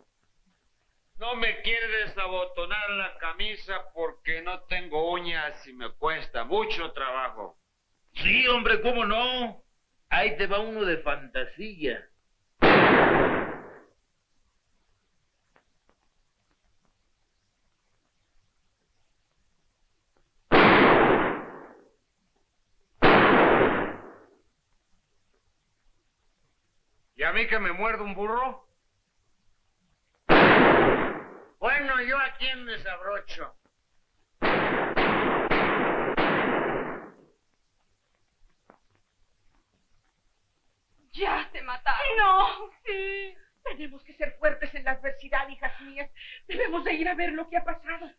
No me quiere desabotonar la camisa porque no tengo uñas y me cuesta mucho trabajo.
Sí, hombre, ¿cómo no? Ahí te va uno de fantasía.
¿Y a mí que me muerde un burro? Bueno, yo a quién desabrocho.
Ya te mataron. No, sí. Tenemos que ser fuertes en la adversidad, hijas mías. Debemos de ir a ver lo que ha pasado.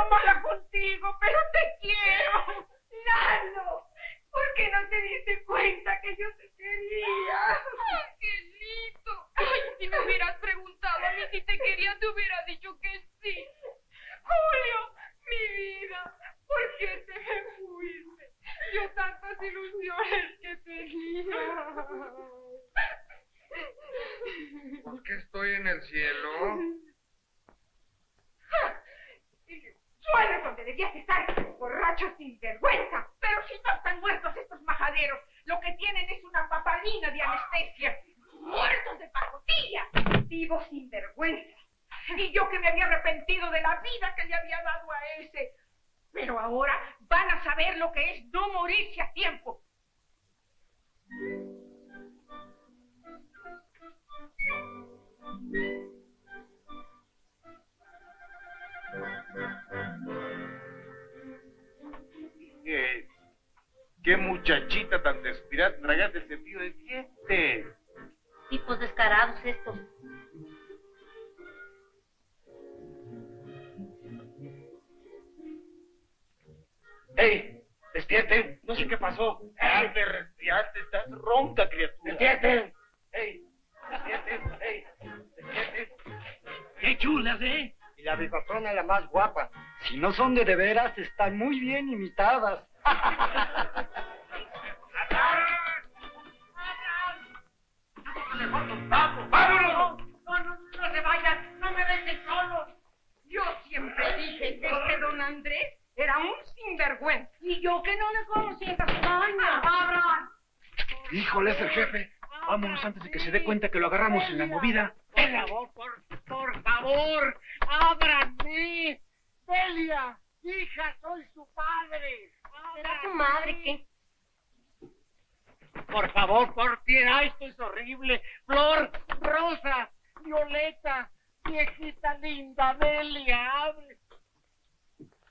Sido mala contigo, pero te quiero. ¡Lalo! ¿Por qué no te diste cuenta que yo te quería?
Angelito. Ay, si me hubieras preguntado a mí si te quería, te hubiera dicho que sí. Julio, mi vida, ¿por qué te me fuiste? Yo tantas ilusiones que tenía.
¿Por qué estoy en el cielo? [LAUGHS]
Sueles donde debías estar, borracho sin vergüenza. Pero si no están muertos estos majaderos, lo que tienen es una papalina de anestesia. Muertos de pacotilla. Vivo sin vergüenza. Y yo que me había arrepentido de la vida que le había dado a ese. Pero ahora van a saber lo que es no morirse a tiempo.
¿Qué, qué muchachita tan desesperada tragas de cepillo de dientes?
Tipos descarados estos.
¡Ey! ¡Despierten! No sé qué pasó.
¡Ay, resfriaste! ¡Estás ronca, criatura!
¡Despierten! ¡Ey! ¡Despierten! ¡Ey! ¡Despierten! ¡Qué chulas, eh!
Y la bipatrona es la más guapa. Si no son de de veras, están muy bien imitadas.
¡Vámonos! No, no, no se vayan, no me dejen solo. Yo siempre dije que este don Andrés era un sinvergüenza. Y yo que no le conocía caña. ¡Abran!
Híjole, es el jefe. Vámonos antes de que se dé cuenta que lo agarramos en la movida.
Por favor, por, por favor, ábranme. Delia, hija, soy su padre.
¿Será tu madre qué?
Por favor, por piedad, esto es horrible. Flor, Rosa, Violeta, viejita linda, Delia, abre.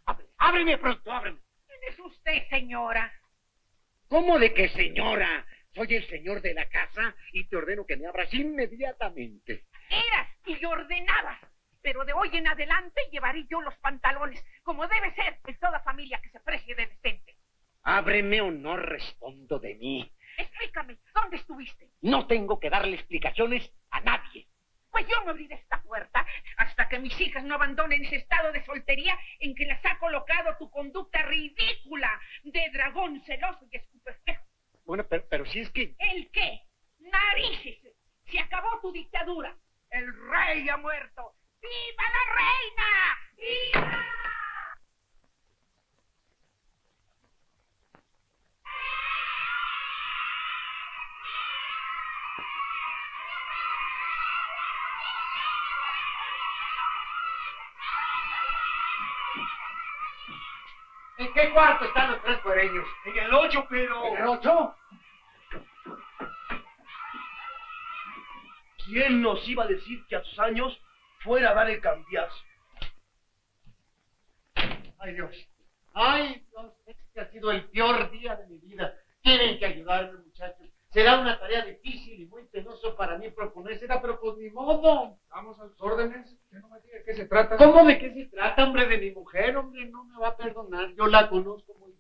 Abre, ábreme pronto, ábreme.
¿Quién es usted, señora?
¿Cómo de que señora? Soy el señor de la casa y te ordeno que me abras inmediatamente.
Eras y ordenabas. Pero de hoy en adelante llevaré yo los pantalones, como debe ser en toda familia que se precie de decente.
Ábreme o no respondo de mí.
Explícame, ¿dónde estuviste?
No tengo que darle explicaciones a nadie.
Pues yo no abriré esta puerta hasta que mis hijas no abandonen ese estado de soltería en que las ha colocado tu conducta ridícula de dragón celoso y escupespejo.
Bueno, pero, pero si es que...
¿El qué? Narices. Se acabó tu dictadura. El rey ha muerto. ¡Viva la reina! ¡Viva!
¿En qué cuarto están los tres fuereños?
En el ocho, pero...
¿En el ocho?
¿Quién nos iba a decir que a tus años fuera a dar el cambiazo?
Ay, Dios. Ay, Dios, este ha sido el peor día de mi vida. Tienen que ayudarme, muchachos. Será una tarea difícil y muy penoso para mí proponérsela, pero pues ni modo.
Vamos a sus órdenes. Que no me diga de qué se trata.
¿Cómo de qué se trata, hombre? De mi mujer, hombre, no me va a perdonar. Yo la conozco muy bien.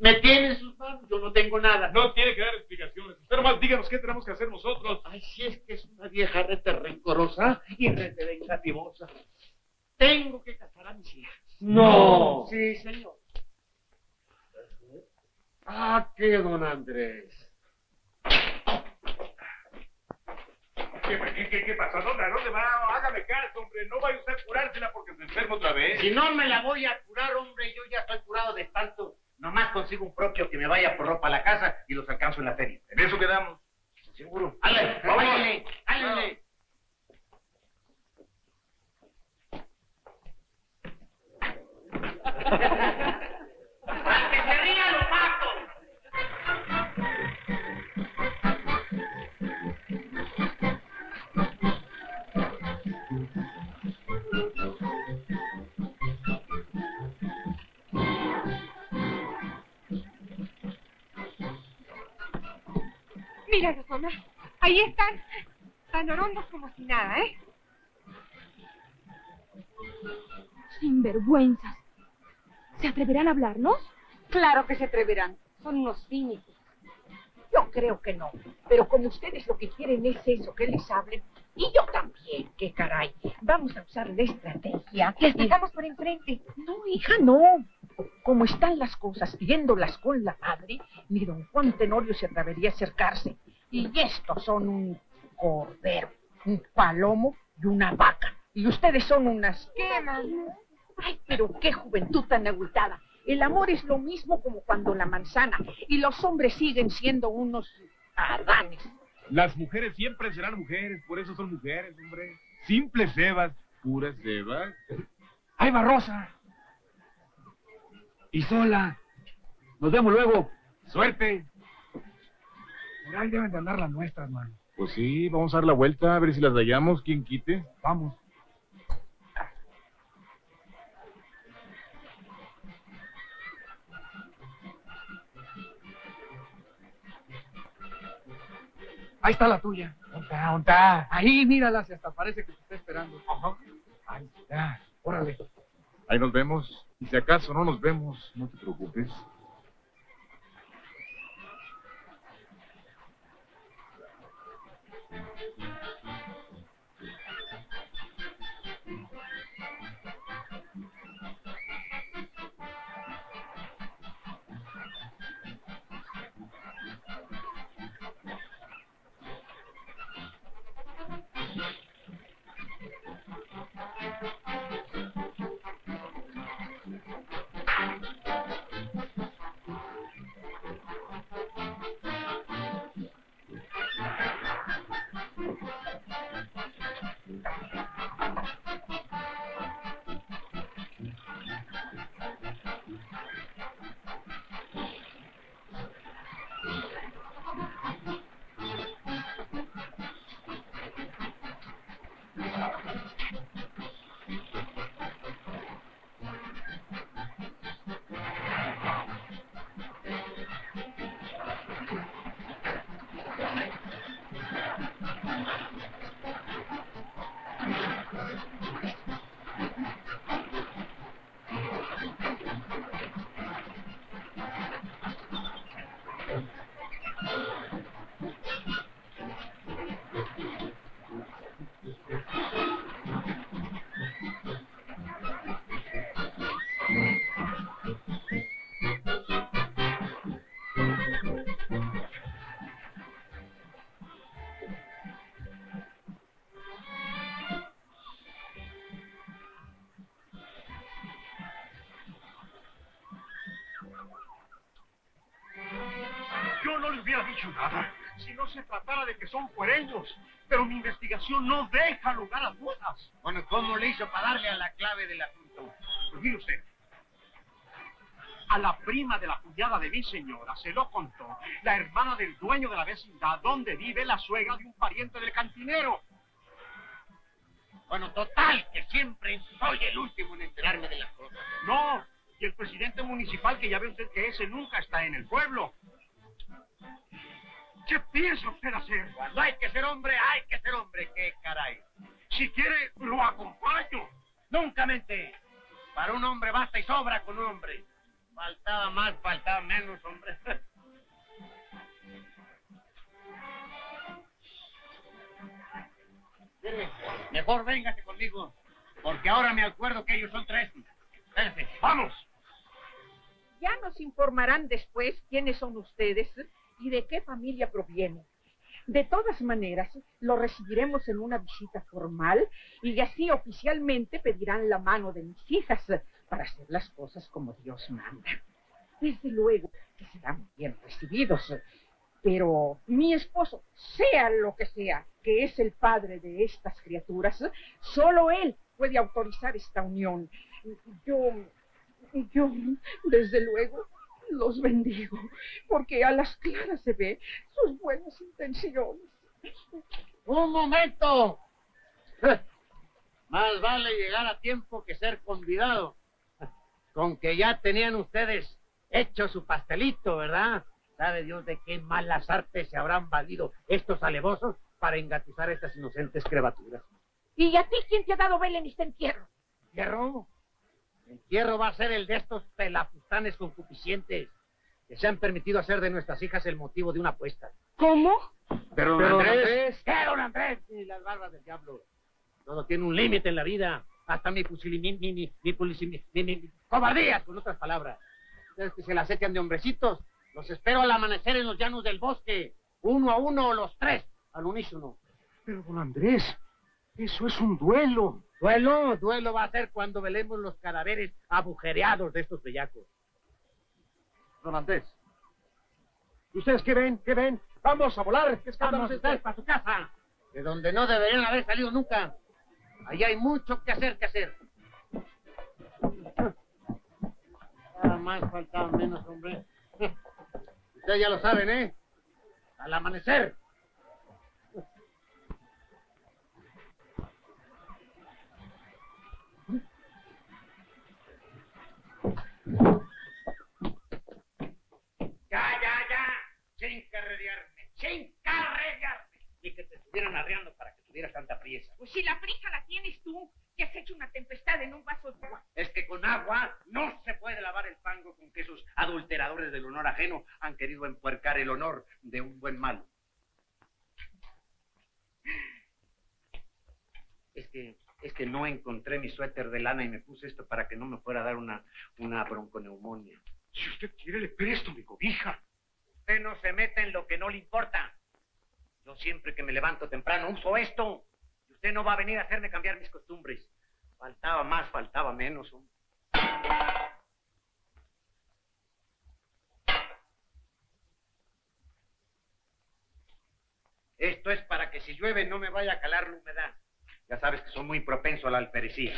Me tiene en sus manos, yo no tengo nada.
No tiene que dar explicaciones. Usted nomás díganos qué tenemos que hacer nosotros.
Ay, si es que es una vieja rete rencorosa y rete vengativosa. Tengo que casar a mis hijas.
No.
Sí, señor.
Ah, qué don Andrés.
¿Qué, qué, qué, dónde, dónde va? Hágame caso, hombre. No vaya usted a curársela porque se enferma otra vez.
Si no me la voy a curar, hombre, yo ya estoy curado de espanto. Nomás consigo un propio que me vaya por ropa a la casa y los alcanzo en la feria.
En eso quedamos.
Seguro. ¡Ale! ¡Vámonos! ¡Álenle!
Están, tan orondos como si nada, ¿eh?
Sinvergüenzas. ¿Se atreverán a hablarnos?
Claro que se atreverán, son unos cínicos. Yo creo que no, pero como ustedes lo que quieren es eso, que les hablen, y yo también, qué caray. Vamos a usar la estrategia. Les dejamos por enfrente. No, hija, no. Como están las cosas, viéndolas con la madre, ni don Juan Tenorio se atrevería a acercarse. Y estos son un cordero, un palomo y una vaca. Y ustedes son unas... ¿Qué, mamá? Ay, pero qué juventud tan abultada. El amor es lo mismo como cuando la manzana, y los hombres siguen siendo unos adanes.
Las mujeres siempre serán mujeres, por eso son mujeres, hombre. Simples Evas, puras Evas.
¡Ahí va Rosa! Y sola. Nos vemos luego.
¡Suerte!
Por ahí deben de andar las nuestras, mano.
Pues sí, vamos a dar la vuelta, a ver si las hallamos, quien quite.
Vamos. Ahí está la tuya.
¿Dónde está? ¿Dónde está?
Ahí, mírala, si hasta parece que te está esperando. Ahí está. Órale.
Ahí nos vemos. Y si acaso no nos vemos, no te preocupes.
Le hubiera dicho nada si no se tratara de que son fuereños, pero mi investigación no deja lugar a dudas.
Bueno, ¿cómo le hizo para darle a la clave del asunto?
Pues mire usted. A la prima de la cuñada de mi señora se lo contó la hermana del dueño de la vecindad donde vive la suegra de un pariente del cantinero.
Bueno, total, que siempre soy el último en enterarme de las cosas.
No, y el presidente municipal, que ya ve usted que ese nunca está en el pueblo. ¿Qué piensa usted hacer?
Cuando hay que ser hombre, hay que ser hombre. ¿Qué caray?
Si quiere, lo acompaño.
Nunca mente. Para un hombre basta y sobra con un hombre. Faltaba más, faltaba menos, hombre. Mejor véngase conmigo, porque ahora me acuerdo que ellos son tres. Espérese, ¡Vamos!
Ya nos informarán después quiénes son ustedes y de qué familia provienen. De todas maneras, lo recibiremos en una visita formal y así oficialmente pedirán la mano de mis hijas para hacer las cosas como Dios manda. Desde luego que serán bien recibidos, pero mi esposo, sea lo que sea, que es el padre de estas criaturas, solo él puede autorizar esta unión. Yo, yo, desde luego, los bendigo, porque a las claras se ve sus buenas intenciones.
¡Un momento! Más vale llegar a tiempo que ser convidado. Con que ya tenían ustedes hecho su pastelito, ¿verdad? ¿Sabe Dios de qué malas artes se habrán valido estos alevosos para engatusar a estas inocentes criaturas?
¿Y a ti quién te ha dado vela en este entierro?
¿Entierro? El entierro va a ser el de estos pelafustanes concupiscientes que se han permitido hacer de nuestras hijas el motivo de una apuesta.
¿Cómo?
Pero,
don
Andrés,
Andrés.
¿qué, don Andrés? Ni las barbas del diablo. Todo tiene un límite en la vida. Hasta mi fusilimi, mi, mi, mi, mi, mi- mi- cobardías, con otras palabras. Ustedes que se las echan de hombrecitos, los espero al amanecer en los llanos del bosque. Uno a uno, los tres, al unísono.
Pero, don Andrés, eso es un duelo.
Duelo, duelo va a ser cuando velemos los cadáveres agujereados de estos bellacos.
Don Andrés. ¿Y ustedes qué ven? ¿Qué ven? ¡Vamos a volar! ¿Qué escándalo
Vamos ustedes
este?
para su casa, de donde no deberían haber salido nunca. Allí hay mucho que hacer, que hacer. Nada más faltaba menos, hombre. [LAUGHS] Ustedes ya lo saben, ¿eh? Al amanecer. Ya, ya, ya. Sin carrerearme, sin carrerearme. Ni que te estuvieran arreando para que tuvieras tanta priesa.
Pues si la prisa la tienes tú, que has hecho una tempestad en un vaso de agua.
Es que con agua no se puede lavar el fango con que esos adulteradores del honor ajeno han querido empuercar el honor de un buen malo. Es que, es que no encontré mi suéter de lana y me puse esto para que no me fuera a dar una, una bronconeumonía.
Si usted quiere, le presto mi cobija.
Usted no se mete en lo que no le importa. Yo siempre que me levanto temprano uso esto. Y usted no va a venir a hacerme cambiar mis costumbres. Faltaba más, faltaba menos. hombre. Esto es para que si llueve no me vaya a calar la humedad. Ya sabes que soy muy propenso a la alperecía.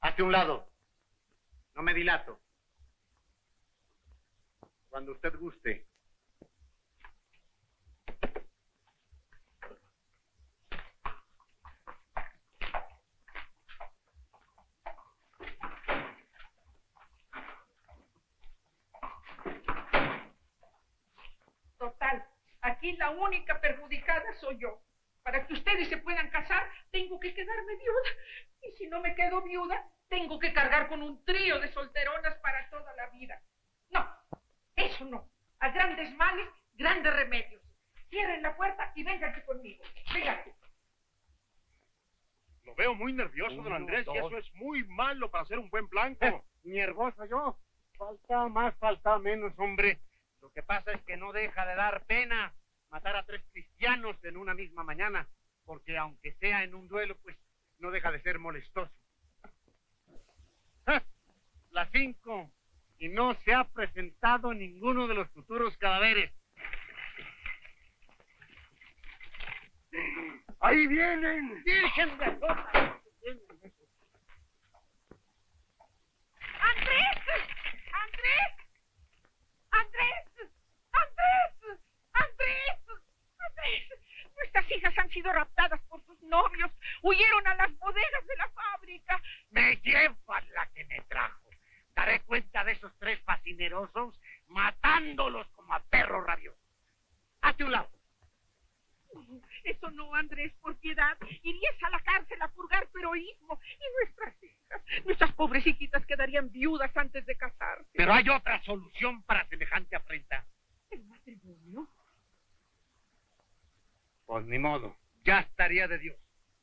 Hazte un lado. No me dilato. Cuando usted guste.
Total, aquí la única perjudicada soy yo. Para que ustedes se puedan casar, tengo que quedarme viuda. Y si no me quedo viuda, tengo que cargar con un trío de solteronas para toda la vida. No, eso no. A grandes males, grandes remedios. Cierren la puerta y vénganse conmigo. Vénganse.
Lo veo muy nervioso, don Andrés, y eso es muy malo para ser un buen blanco.
Nervoso yo. Falta más, falta menos, hombre. Lo que pasa es que no deja de dar pena matar a tres cristianos en una misma mañana, porque aunque sea en un duelo, pues no deja de ser molestoso. [LAUGHS] Las cinco y no se ha presentado ninguno de los futuros cadáveres.
¡Ahí vienen!
¡Virgen de ¡Andrés! ¡Andrés! ¡Andrés! ¡Andrés! ¡Andrés! ¡Andrés!
Nuestras hijas han sido raptadas por sus novios. Huyeron a las bodegas de la fábrica.
Me llevas la que me trajo. Daré cuenta de esos tres fascinerosos matándolos como a perros rabiosos. Hazte un lado.
Eso no, Andrés, por piedad. Irías a la cárcel a purgar tu heroísmo. Y nuestras hijas, nuestras pobres hijitas quedarían viudas antes de casarse.
Pero hay otra solución para semejante afrenta.
¿El matrimonio?
Pues ni modo. Ya estaría de Dios.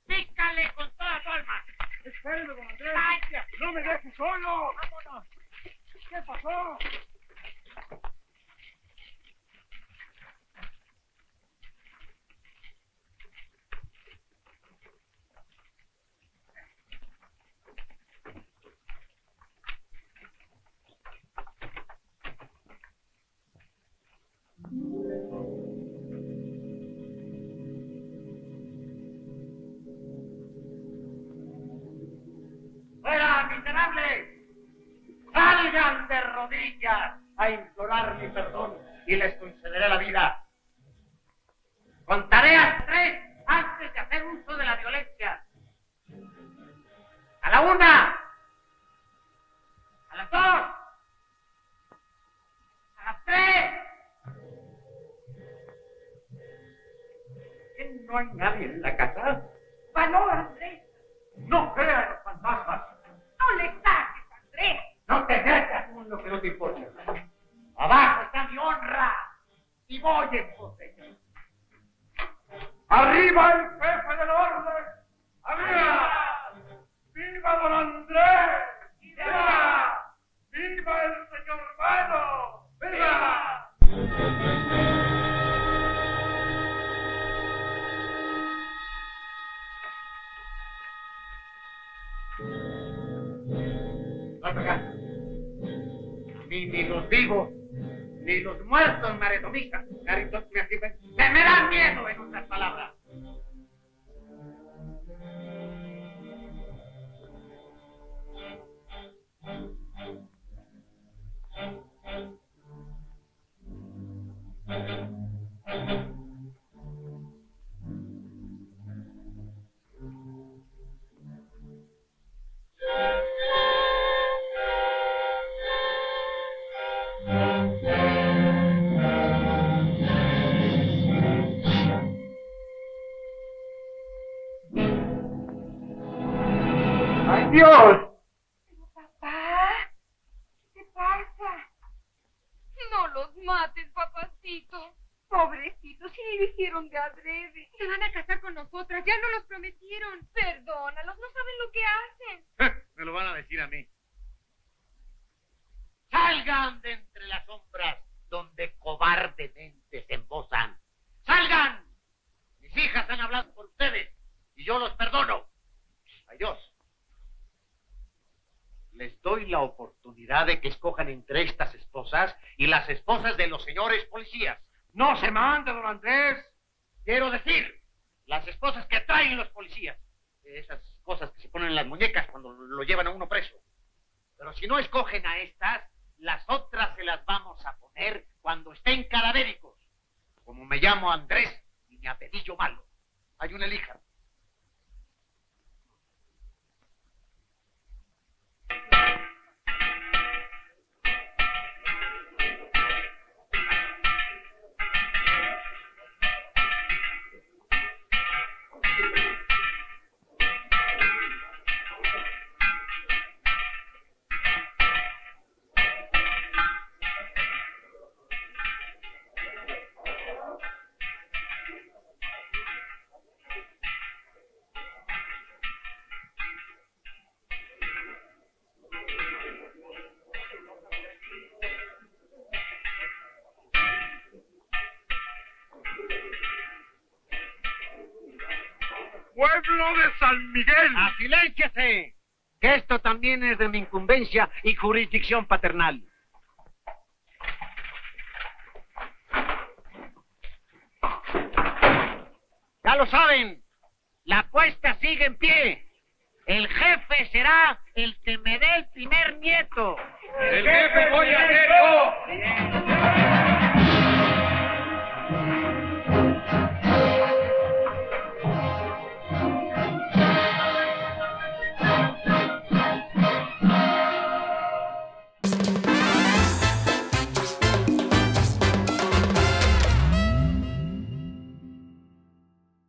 Pícale con toda tu alma.
Espérame, don Andrés.
¡Vaya!
¡No me dejes solo!
¡Vámonos!
¿Qué pasó?
¡Fuera, miserables! ¡Salgan de rodillas a implorar mi perdón y les concederé la vida! Contaré a tres antes de hacer uso de la violencia. ¡A la una! ¡A las dos! ¡A las tres! ¿Qué, ¿No hay nadie en la casa?
Valor, Andrés.
¡No crean los fantasmas!
Le Andrés.
No te metas con lo que no te importa. Abajo está mi honra y voy en.
¡Arriba el jefe del orden! ¡Arriba! ¡Viva don Andrés! ¡Viva! ¡Viva el señor Vano! ¡Viva!
Ni, ni los vivos, ni los muertos maretomistas, caritos, me, me, me dan miedo, en otras palabras.
¡Ay, San Miguel!
¡Asilénciese! Que esto también es de mi incumbencia y jurisdicción paternal. Ya lo saben, la apuesta sigue en pie. El jefe será